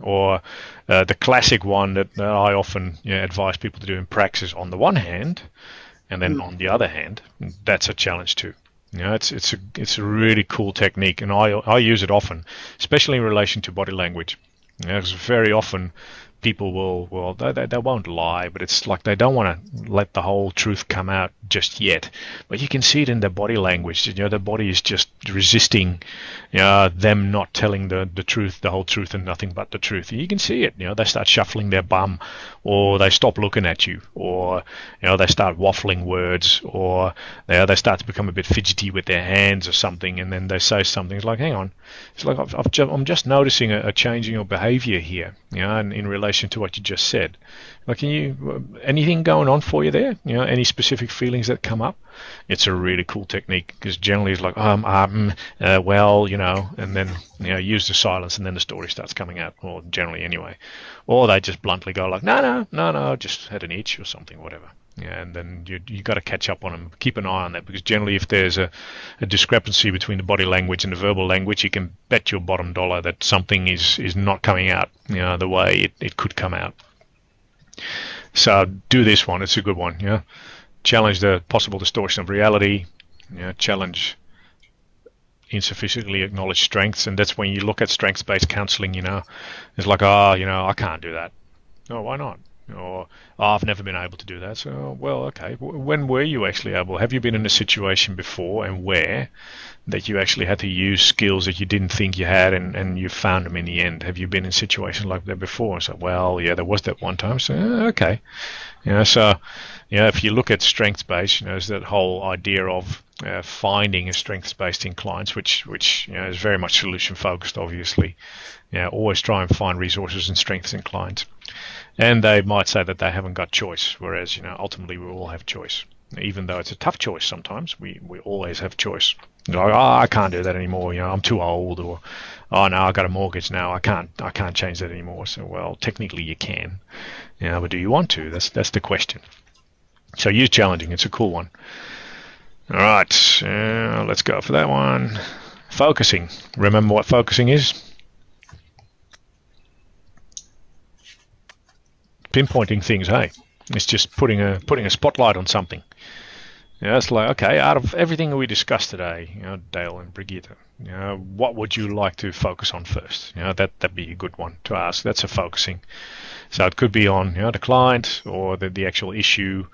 Speaker 1: Or uh, the classic one that, that I often you know, advise people to do in practice. On the one hand, and then on the other hand, that's a challenge too. You know, it's it's a it's a really cool technique, and I I use it often, especially in relation to body language. You know, very often people will well they, they, won't lie, but it's like they don't want to let the whole truth come out just yet. But you can see it in their body language. You know, their body is just resisting, you know, them not telling the the truth, the whole truth, and nothing but the truth. You can see it. You know, they start shuffling their bum, or they stop looking at you, or you know, they start waffling words, or they they start to become a bit fidgety with their hands or something, and then they say something. It's like, hang on, it's like I've, I've ju- I'm just noticing a, a change in your behaviour here, you know, in, in relation to what you just said. Like, can you anything going on for you there? You know, any specific feelings that come up? It's a really cool technique because generally it's like, um, um, uh, well, you know, and then you know, use the silence, and then the story starts coming out, or generally anyway, or they just bluntly go like, no, no, no, no, just had an itch or something, whatever. And then you you got to catch up on them. Keep an eye on that because generally, if there's a, a discrepancy between the body language and the verbal language, you can bet your bottom dollar that something is is not coming out, you know, the way it, it could come out. So do this one; it's a good one. Yeah, challenge the possible distortion of reality. Yeah, challenge insufficiently acknowledged strengths, and that's when you look at strengths-based counselling. You know, it's like, oh, you know, I can't do that. No, why not? Or oh, I've never been able to do that. So, well, okay. When were you actually able? Have you been in a situation before, and where, that you actually had to use skills that you didn't think you had, and, and you found them in the end? Have you been in situations like that before? So, well, yeah, there was that one time. So, okay. You know, so, you know, if you look at strengths based, you know, there's that whole idea of uh, finding a strengths based in clients, which which you know is very much solution focused, obviously. You know, always try and find resources and strengths in clients. And they might say that they haven't got choice, whereas you know ultimately we all have choice. Even though it's a tough choice sometimes, we, we always have choice. Like, oh, I can't do that anymore. You know, I'm too old, or oh no, I got a mortgage now. I can't I can't change that anymore. So well, technically you can. You know, but do you want to? That's that's the question. So use challenging. It's a cool one. All right, uh, let's go for that one. Focusing. Remember what focusing is? Pinpointing things. Hey, it's just putting a putting a spotlight on something. Yeah, it's like okay, out of everything we discussed today, you know, Dale and Brigitte, you know, what would you like to focus on first? You know, that that'd be a good one to ask. That's a focusing. So it could be on you know the client or the, the actual issue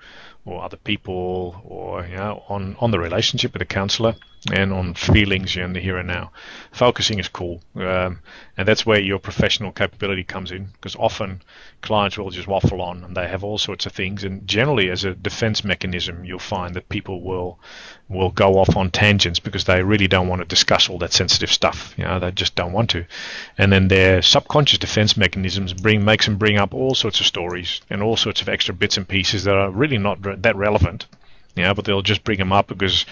Speaker 1: or other people or you know on, on the relationship with the counselor and on feelings in the here and now. Focusing is cool, um, and that's where your professional capability comes in because often clients will just waffle on and they have all sorts of things. And generally, as a defense mechanism, you'll find that people will will go off on tangents because they really don't want to discuss all that sensitive stuff. You know, they just don't want to, and then their subconscious defense mechanisms bring makes them bring up all sorts of stories and all sorts of extra bits and pieces that are really not re- that relevant. Know, but they'll just bring them up because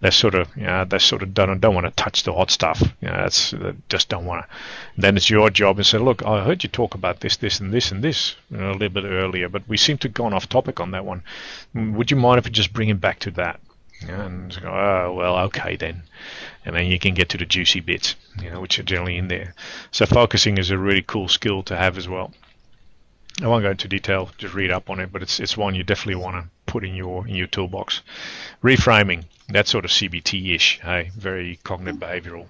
Speaker 1: they're sort of, know, they sort of don't don't want to touch the hot stuff. Know, it's they just don't want to. Then it's your job to say, look, I heard you talk about this, this, and this, and this you know, a little bit earlier, but we seem to have gone off topic on that one. Mm, would you mind if we just bring it back to that? And go, oh, well, okay then. And then you can get to the juicy bits, you know, which are generally in there. So focusing is a really cool skill to have as well. I won't go into detail, just read up on it, but it's it's one you definitely want to put in your in your toolbox. Reframing, that sort of CBT-ish, hey, very cognitive behavioral.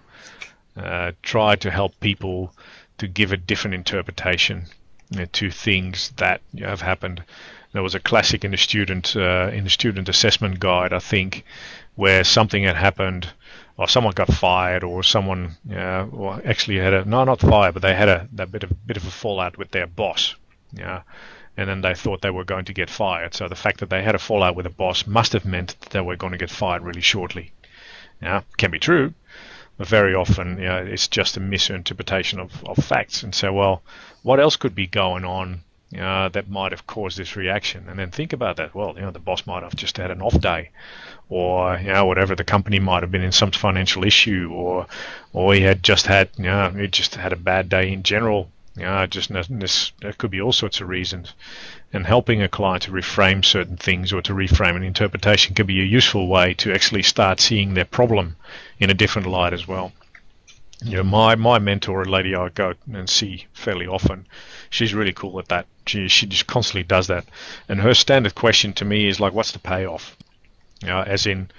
Speaker 1: Uh, try to help people to give a different interpretation you know, to things that have happened. There was a classic in the student uh, in the student assessment guide, I think, where something had happened, or someone got fired, or someone, uh, or actually had a no, not fired, but they had a, a bit of bit of a fallout with their boss, yeah, and then they thought they were going to get fired. So the fact that they had a fallout with a boss must have meant that they were going to get fired really shortly. Yeah, can be true, but very often, you know, it's just a misinterpretation of, of facts. And so, well, what else could be going on uh, that might have caused this reaction. And then think about that. Well, you know, the boss might have just had an off day, or you know, whatever. The company might have been in some financial issue, or or he had just had, you know, he just had a bad day in general. Know, just this, there could be all sorts of reasons. And helping a client to reframe certain things or to reframe an interpretation can be a useful way to actually start seeing their problem in a different light as well. You know, my my mentor, a lady I go and see fairly often, she's really cool at that. She she just constantly does that, and her standard question to me is like, "What's the payoff?" You know, as in,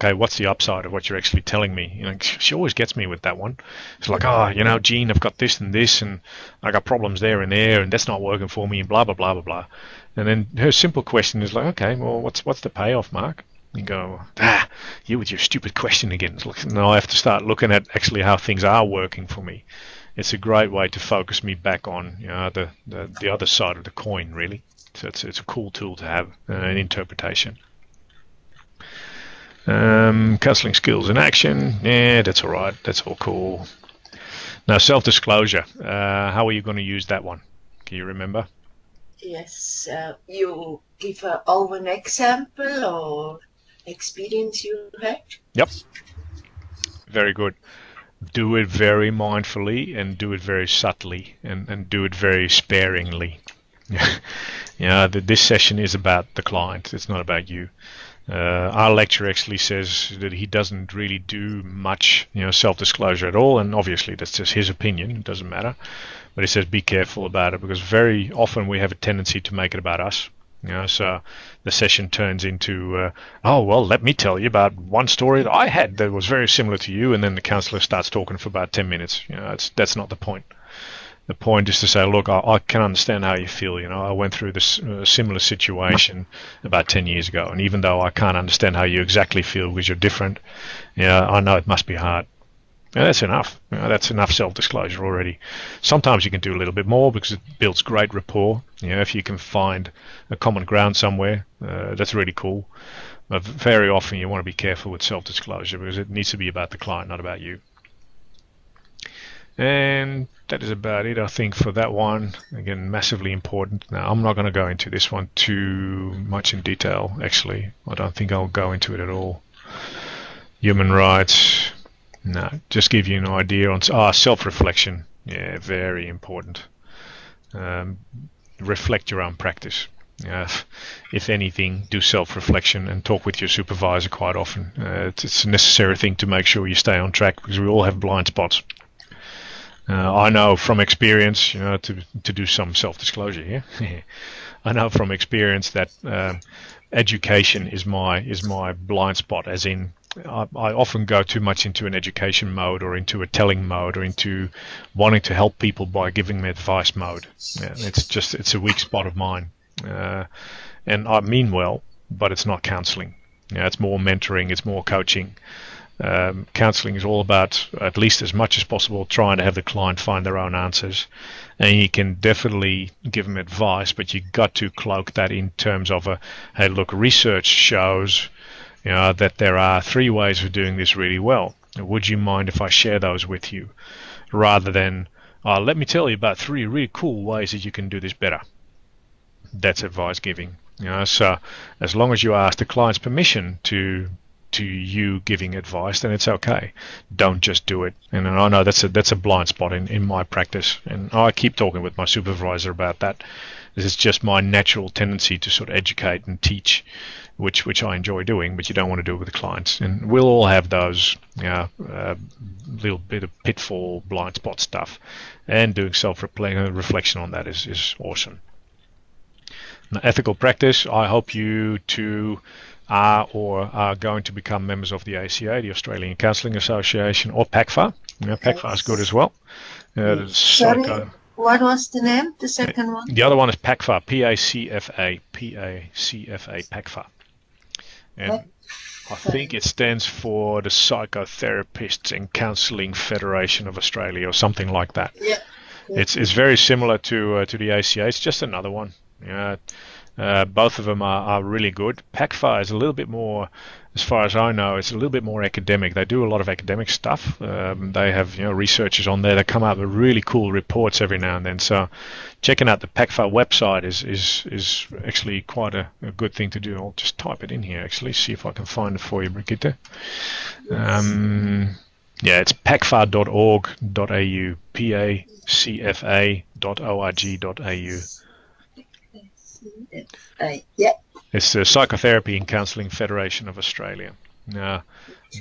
Speaker 1: okay, what's the upside of what you're actually telling me? You know, she always gets me with that one. It's like, oh, you know, Gene, I've got this and this, and I got problems there and there, and that's not working for me, and blah blah blah blah blah. And then her simple question is like, okay, well, what's what's the payoff, Marc? You go, ah, you with your stupid question again. Now I have to start looking at actually how things are working for me it's a great way to focus me back on you know, the, the, the other side of the coin, really. So it's, it's a cool tool to have, uh, an interpretation. Um, counseling skills in action, yeah, that's all right. That's all cool. Now, self-disclosure. Uh, how are you going to use that one? Can you remember?
Speaker 3: Yes, uh, you give over an example or experience you had.
Speaker 1: Yep. Very good do it very mindfully and do it very subtly and, and do it very sparingly. yeah, the, this session is about the client. It's not about you. Uh, our lecturer actually says that he doesn't really do much, you know, self-disclosure at all, and obviously that's just his opinion. It doesn't matter, but he says be careful about it because very often we have a tendency to make it about us. You know, so the session turns into, uh, oh well, let me tell you about one story that I had that was very similar to you, and then the counselor starts talking for about ten minutes. You know, that's not the point. The point is to say, look, I, I can understand how you feel. You know, I went through this uh, similar situation about ten years ago, and even though I can't understand how you exactly feel because you're different, you know, I know it must be hard. That's enough. You know, that's enough self-disclosure already. Sometimes you can do a little bit more because it builds great rapport. You know, if you can find a common ground somewhere, uh, that's really cool. But very often you want to be careful with self-disclosure because it needs to be about the client, not about you. And that is about it, I think, for that one. Again, massively important. Now, I'm not going to go into this one too much in detail, actually. I don't think I'll go into it at all. Human rights, no, just give you an idea on ah, self-reflection. Yeah, very important. Um, reflect your own practice. Uh, if anything, do self-reflection and talk with your supervisor quite often. Uh, it's, it's, a necessary thing to make sure you stay on track because we all have blind spots. Uh, I know from experience, you know, to to do some self-disclosure here. I know from experience that um, education is my is my blind spot, as in I, I, often go too much into an education mode or into a telling mode or into wanting to help people by giving them advice mode. Yeah, it's just it's a weak spot of mine, uh, and I mean well, but it's not counselling. It's more mentoring, it's more coaching. Um, counseling is all about, at least as much as possible, trying to have the client find their own answers. And you can definitely give them advice, but you've got to cloak that in terms of a, hey, look, research shows you know, that there are three ways of doing this really well. Would you mind if I share those with you? Rather than, uh, let me tell you about three really cool ways that you can do this better. That's advice giving. You know, so as long as you ask the client's permission to to you giving advice, then it's okay. Don't just do it. And I know that's a that's a blind spot in, in my practice, and I keep talking with my supervisor about that. This is just my natural tendency to sort of educate and teach which which I enjoy doing, but you don't want to do it with the clients. And we'll all have those, you know, uh, little bit of pitfall, blind spot stuff, and doing self reflection on that is is awesome. ethical practice. I hope you to are or are going to become members of the ACA, the Australian Counselling Association, or PACFA. You know, PACFA is good as well. Uh,
Speaker 3: Sorry, psycho- what was the name? The second one?
Speaker 1: The other one is PACFA, P-A-C-F-A, P-A-C-F-A, PACFA. And I think it stands for the Psychotherapists and Counselling Federation of Australia or something like that.
Speaker 3: Yeah.
Speaker 1: It's it's very similar to uh, to the ACA. It's just another one. Yeah. Uh, both of them are, are really good. PACFA is a little bit more, as far as I know, it's a little bit more academic. They do a lot of academic stuff. Um, they have you know researchers on there that come out with really cool reports every now and then. So checking out the PACFA website is is is actually quite a, a good thing to do. I'll just type it in here actually, see if I can find it for you, Brigitte. Um, yeah, it's pacfa.org.au, p-a-c-f-a.org.au.
Speaker 3: Uh, yeah.
Speaker 1: It's the Psychotherapy and Counselling Federation of Australia. Now,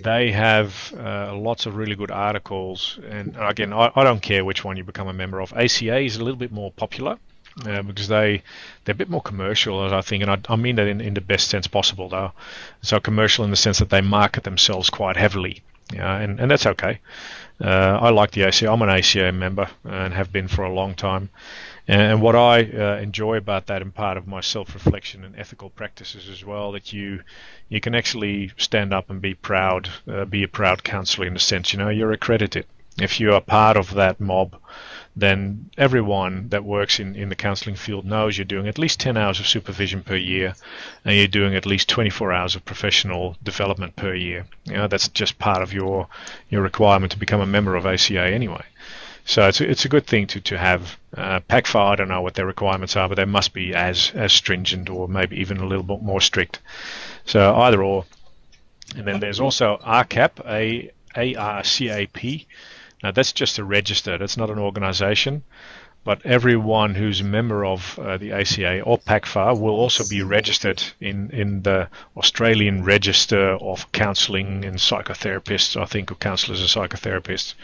Speaker 1: they have uh, lots of really good articles, and again, I, I, don't care which one you become a member of. ACA is a little bit more popular uh, because they they're a bit more commercial, I think, and I, I mean that in, in the best sense possible, though. So commercial in the sense that they market themselves quite heavily, and and that's okay. Uh, I like the ACA. I'm an ACA member and have been for a long time. And what I uh, enjoy about that, and part of my self-reflection and ethical practices as well, that you you can actually stand up and be proud, uh, be a proud counsellor in a sense. You know, you're accredited. If you are part of that mob, then everyone that works in, in the counselling field knows you're doing at least 10 hours of supervision per year, and you're doing at least 24 hours of professional development per year. You know, that's just part of your your requirement to become a member of ACA anyway. So it's a, it's a good thing to, to have. Uh, I don't know what their requirements are, but they must be as, as stringent or maybe even a little bit more strict. So either or. And then there's also ARCAP, A A-R-C-A-P. Now that's just a register. That's not an organization. But everyone who's a member of uh, the ACA or PACFA will also be registered in, in the Australian Register of Counselling and Psychotherapists, I think, or counsellors and psychotherapists.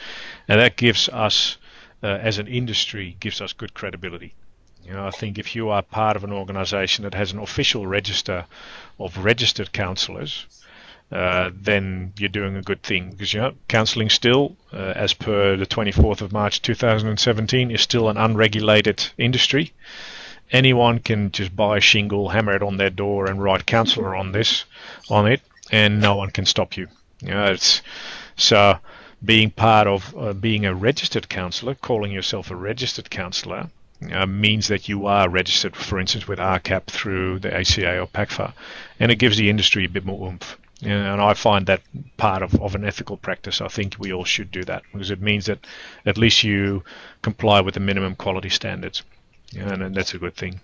Speaker 1: And that gives us, uh, as an industry, gives us good credibility. You know, I think if you are part of an organisation that has an official register of registered counsellors, uh, then you're doing a good thing because you know counselling still, uh, as per the 24th of March 2017, is still an unregulated industry. Anyone can just buy a shingle, hammer it on their door, and write counsellor on this, on it, and no one can stop you. You know, it's so being part of uh, being a registered counsellor, calling yourself a registered counsellor, uh, means that you are registered, for instance, with ARCAP through the ACA or PACFA, and it gives the industry a bit more oomph. And I find that part of, of an ethical practice. I think we all should do that because it means that at least you comply with the minimum quality standards, and, and that's a good thing.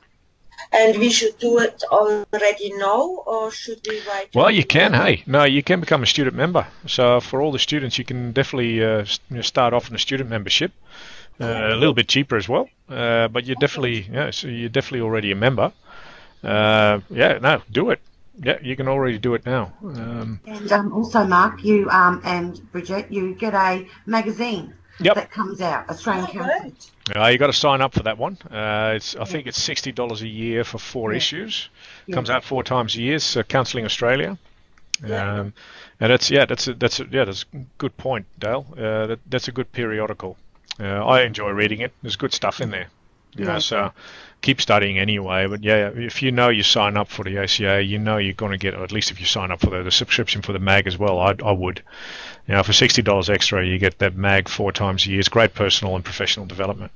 Speaker 3: And we should do it already now, or should we wait?
Speaker 1: Well, you can. Hey, no, you can become a student member. So for all the students, you can definitely uh, start off in a student membership. Uh, a little bit cheaper as well, uh, but you're definitely yeah, so you're definitely already a member. Uh, yeah, no, do it. Yeah, you can already do it now. Um,
Speaker 2: and um, also, Marc, you um, and Bridget, you get a magazine
Speaker 1: yep.
Speaker 2: that comes out, Australian oh, Counselling.
Speaker 1: Uh, you got to sign up for that one. Uh, it's I think it's sixty dollars a year for four yeah. issues. Yeah. Comes out four times a year. So Counselling Australia. Yeah. Um, and that's yeah, that's a, that's a, yeah, that's a good point, Dale. Uh, that, that's a good periodical. Uh, I enjoy reading it. There's good stuff in there. You yeah. know, so keep studying anyway. But yeah, if you know you sign up for the ACA, you know you're going to get, or at least if you sign up for the, the subscription for the mag as well, I, I would. You know, for sixty dollars extra, you get that mag four times a year. It's great personal and professional development.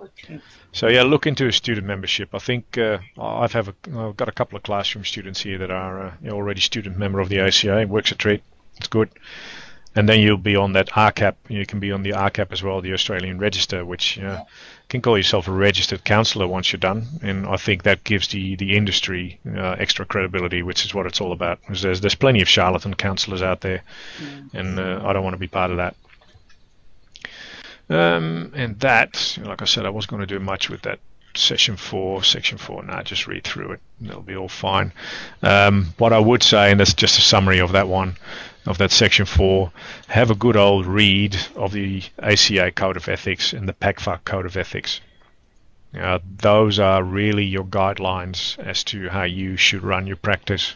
Speaker 1: Okay. So yeah, look into a student membership. I think uh, I've have a, I've got a couple of classroom students here that are uh, already student member of the ACA. Works a treat. It's good and then you'll be on that ARCAP. You can be on the ARCAP as well, the Australian Register, which uh, can call yourself a registered counsellor once you're done. And I think that gives the the industry uh, extra credibility, which is what it's all about. Because there's there's plenty of charlatan counsellors out there, mm. and uh, I don't want to be part of that. Um, and that, like I said, I wasn't going to do much with that session four, section four. Nah, just read through it. And it'll be all fine. Um, what I would say, and that's just a summary of that one, of that section 4, have a good old read of the ACA Code of Ethics and the PACFA Code of Ethics. Those are really your guidelines as to how you should run your practice.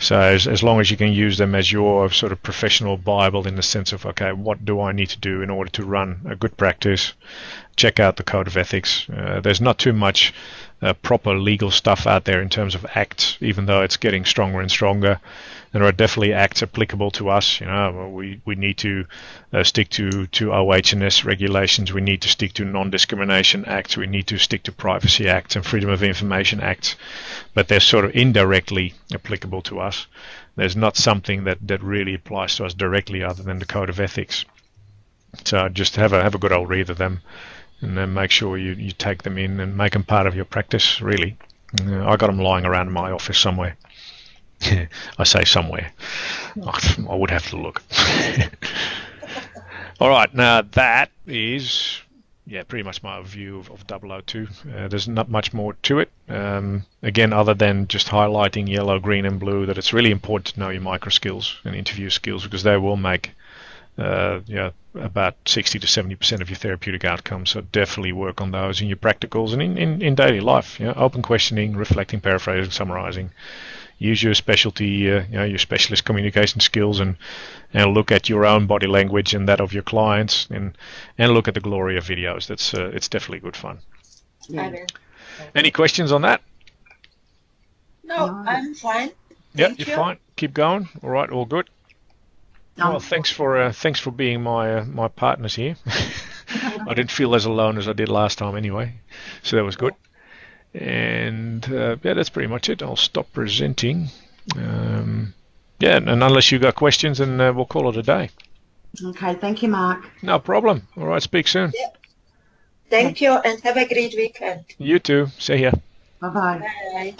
Speaker 1: So as, as long as you can use them as your sort of professional Bible in the sense of, okay, what do I need to do in order to run a good practice? Check out the Code of Ethics. Uh, there's not too much uh, proper legal stuff out there in terms of acts, even though it's getting stronger and stronger. There are definitely acts applicable to us. You know, we, we need to uh, stick to, to OH&S regulations. We need to stick to non-discrimination acts. We need to stick to privacy acts and freedom of information acts. But they're sort of indirectly applicable to us. There's not something that, that really applies to us directly other than the code of ethics. So just have a have a good old read of them and then make sure you, you take them in and make them part of your practice, really. Uh, I got them lying around in my office somewhere. I say somewhere. I would have to look. All right, now that is yeah, pretty much my view of, of 002. Uh, there's not much more to it. Um, again, other than just highlighting yellow, green, and blue, that it's really important to know your micro skills and interview skills because they will make uh, yeah, about 60 to 70 percent of your therapeutic outcomes. So definitely work on those in your practicals and in, in, in daily life. Know, open questioning, reflecting, paraphrasing, summarizing. Use your specialty, uh, you know, your specialist communication skills, and and look at your own body language and that of your clients, and and look at the Gloria videos. That's uh, it's definitely good fun.
Speaker 3: I will.
Speaker 1: Any questions on that?
Speaker 3: No,
Speaker 2: No.
Speaker 3: I'm fine.
Speaker 1: Yep,
Speaker 3: Thank
Speaker 1: you're
Speaker 3: you.
Speaker 1: fine. Keep going. All right, all good.
Speaker 2: Um,
Speaker 1: Well, thanks for uh, thanks for being my uh, my partners here. I didn't feel as alone as I did last time anyway, so that was good. And uh, yeah, that's pretty much it. I'll stop presenting. Um, yeah, and unless you got questions, then uh, we'll call it a day.
Speaker 2: Okay, thank you, Marc.
Speaker 1: No problem. All right, speak soon.
Speaker 3: Thank you and have a great weekend.
Speaker 1: You too. See ya.
Speaker 2: Bye bye.
Speaker 3: Bye.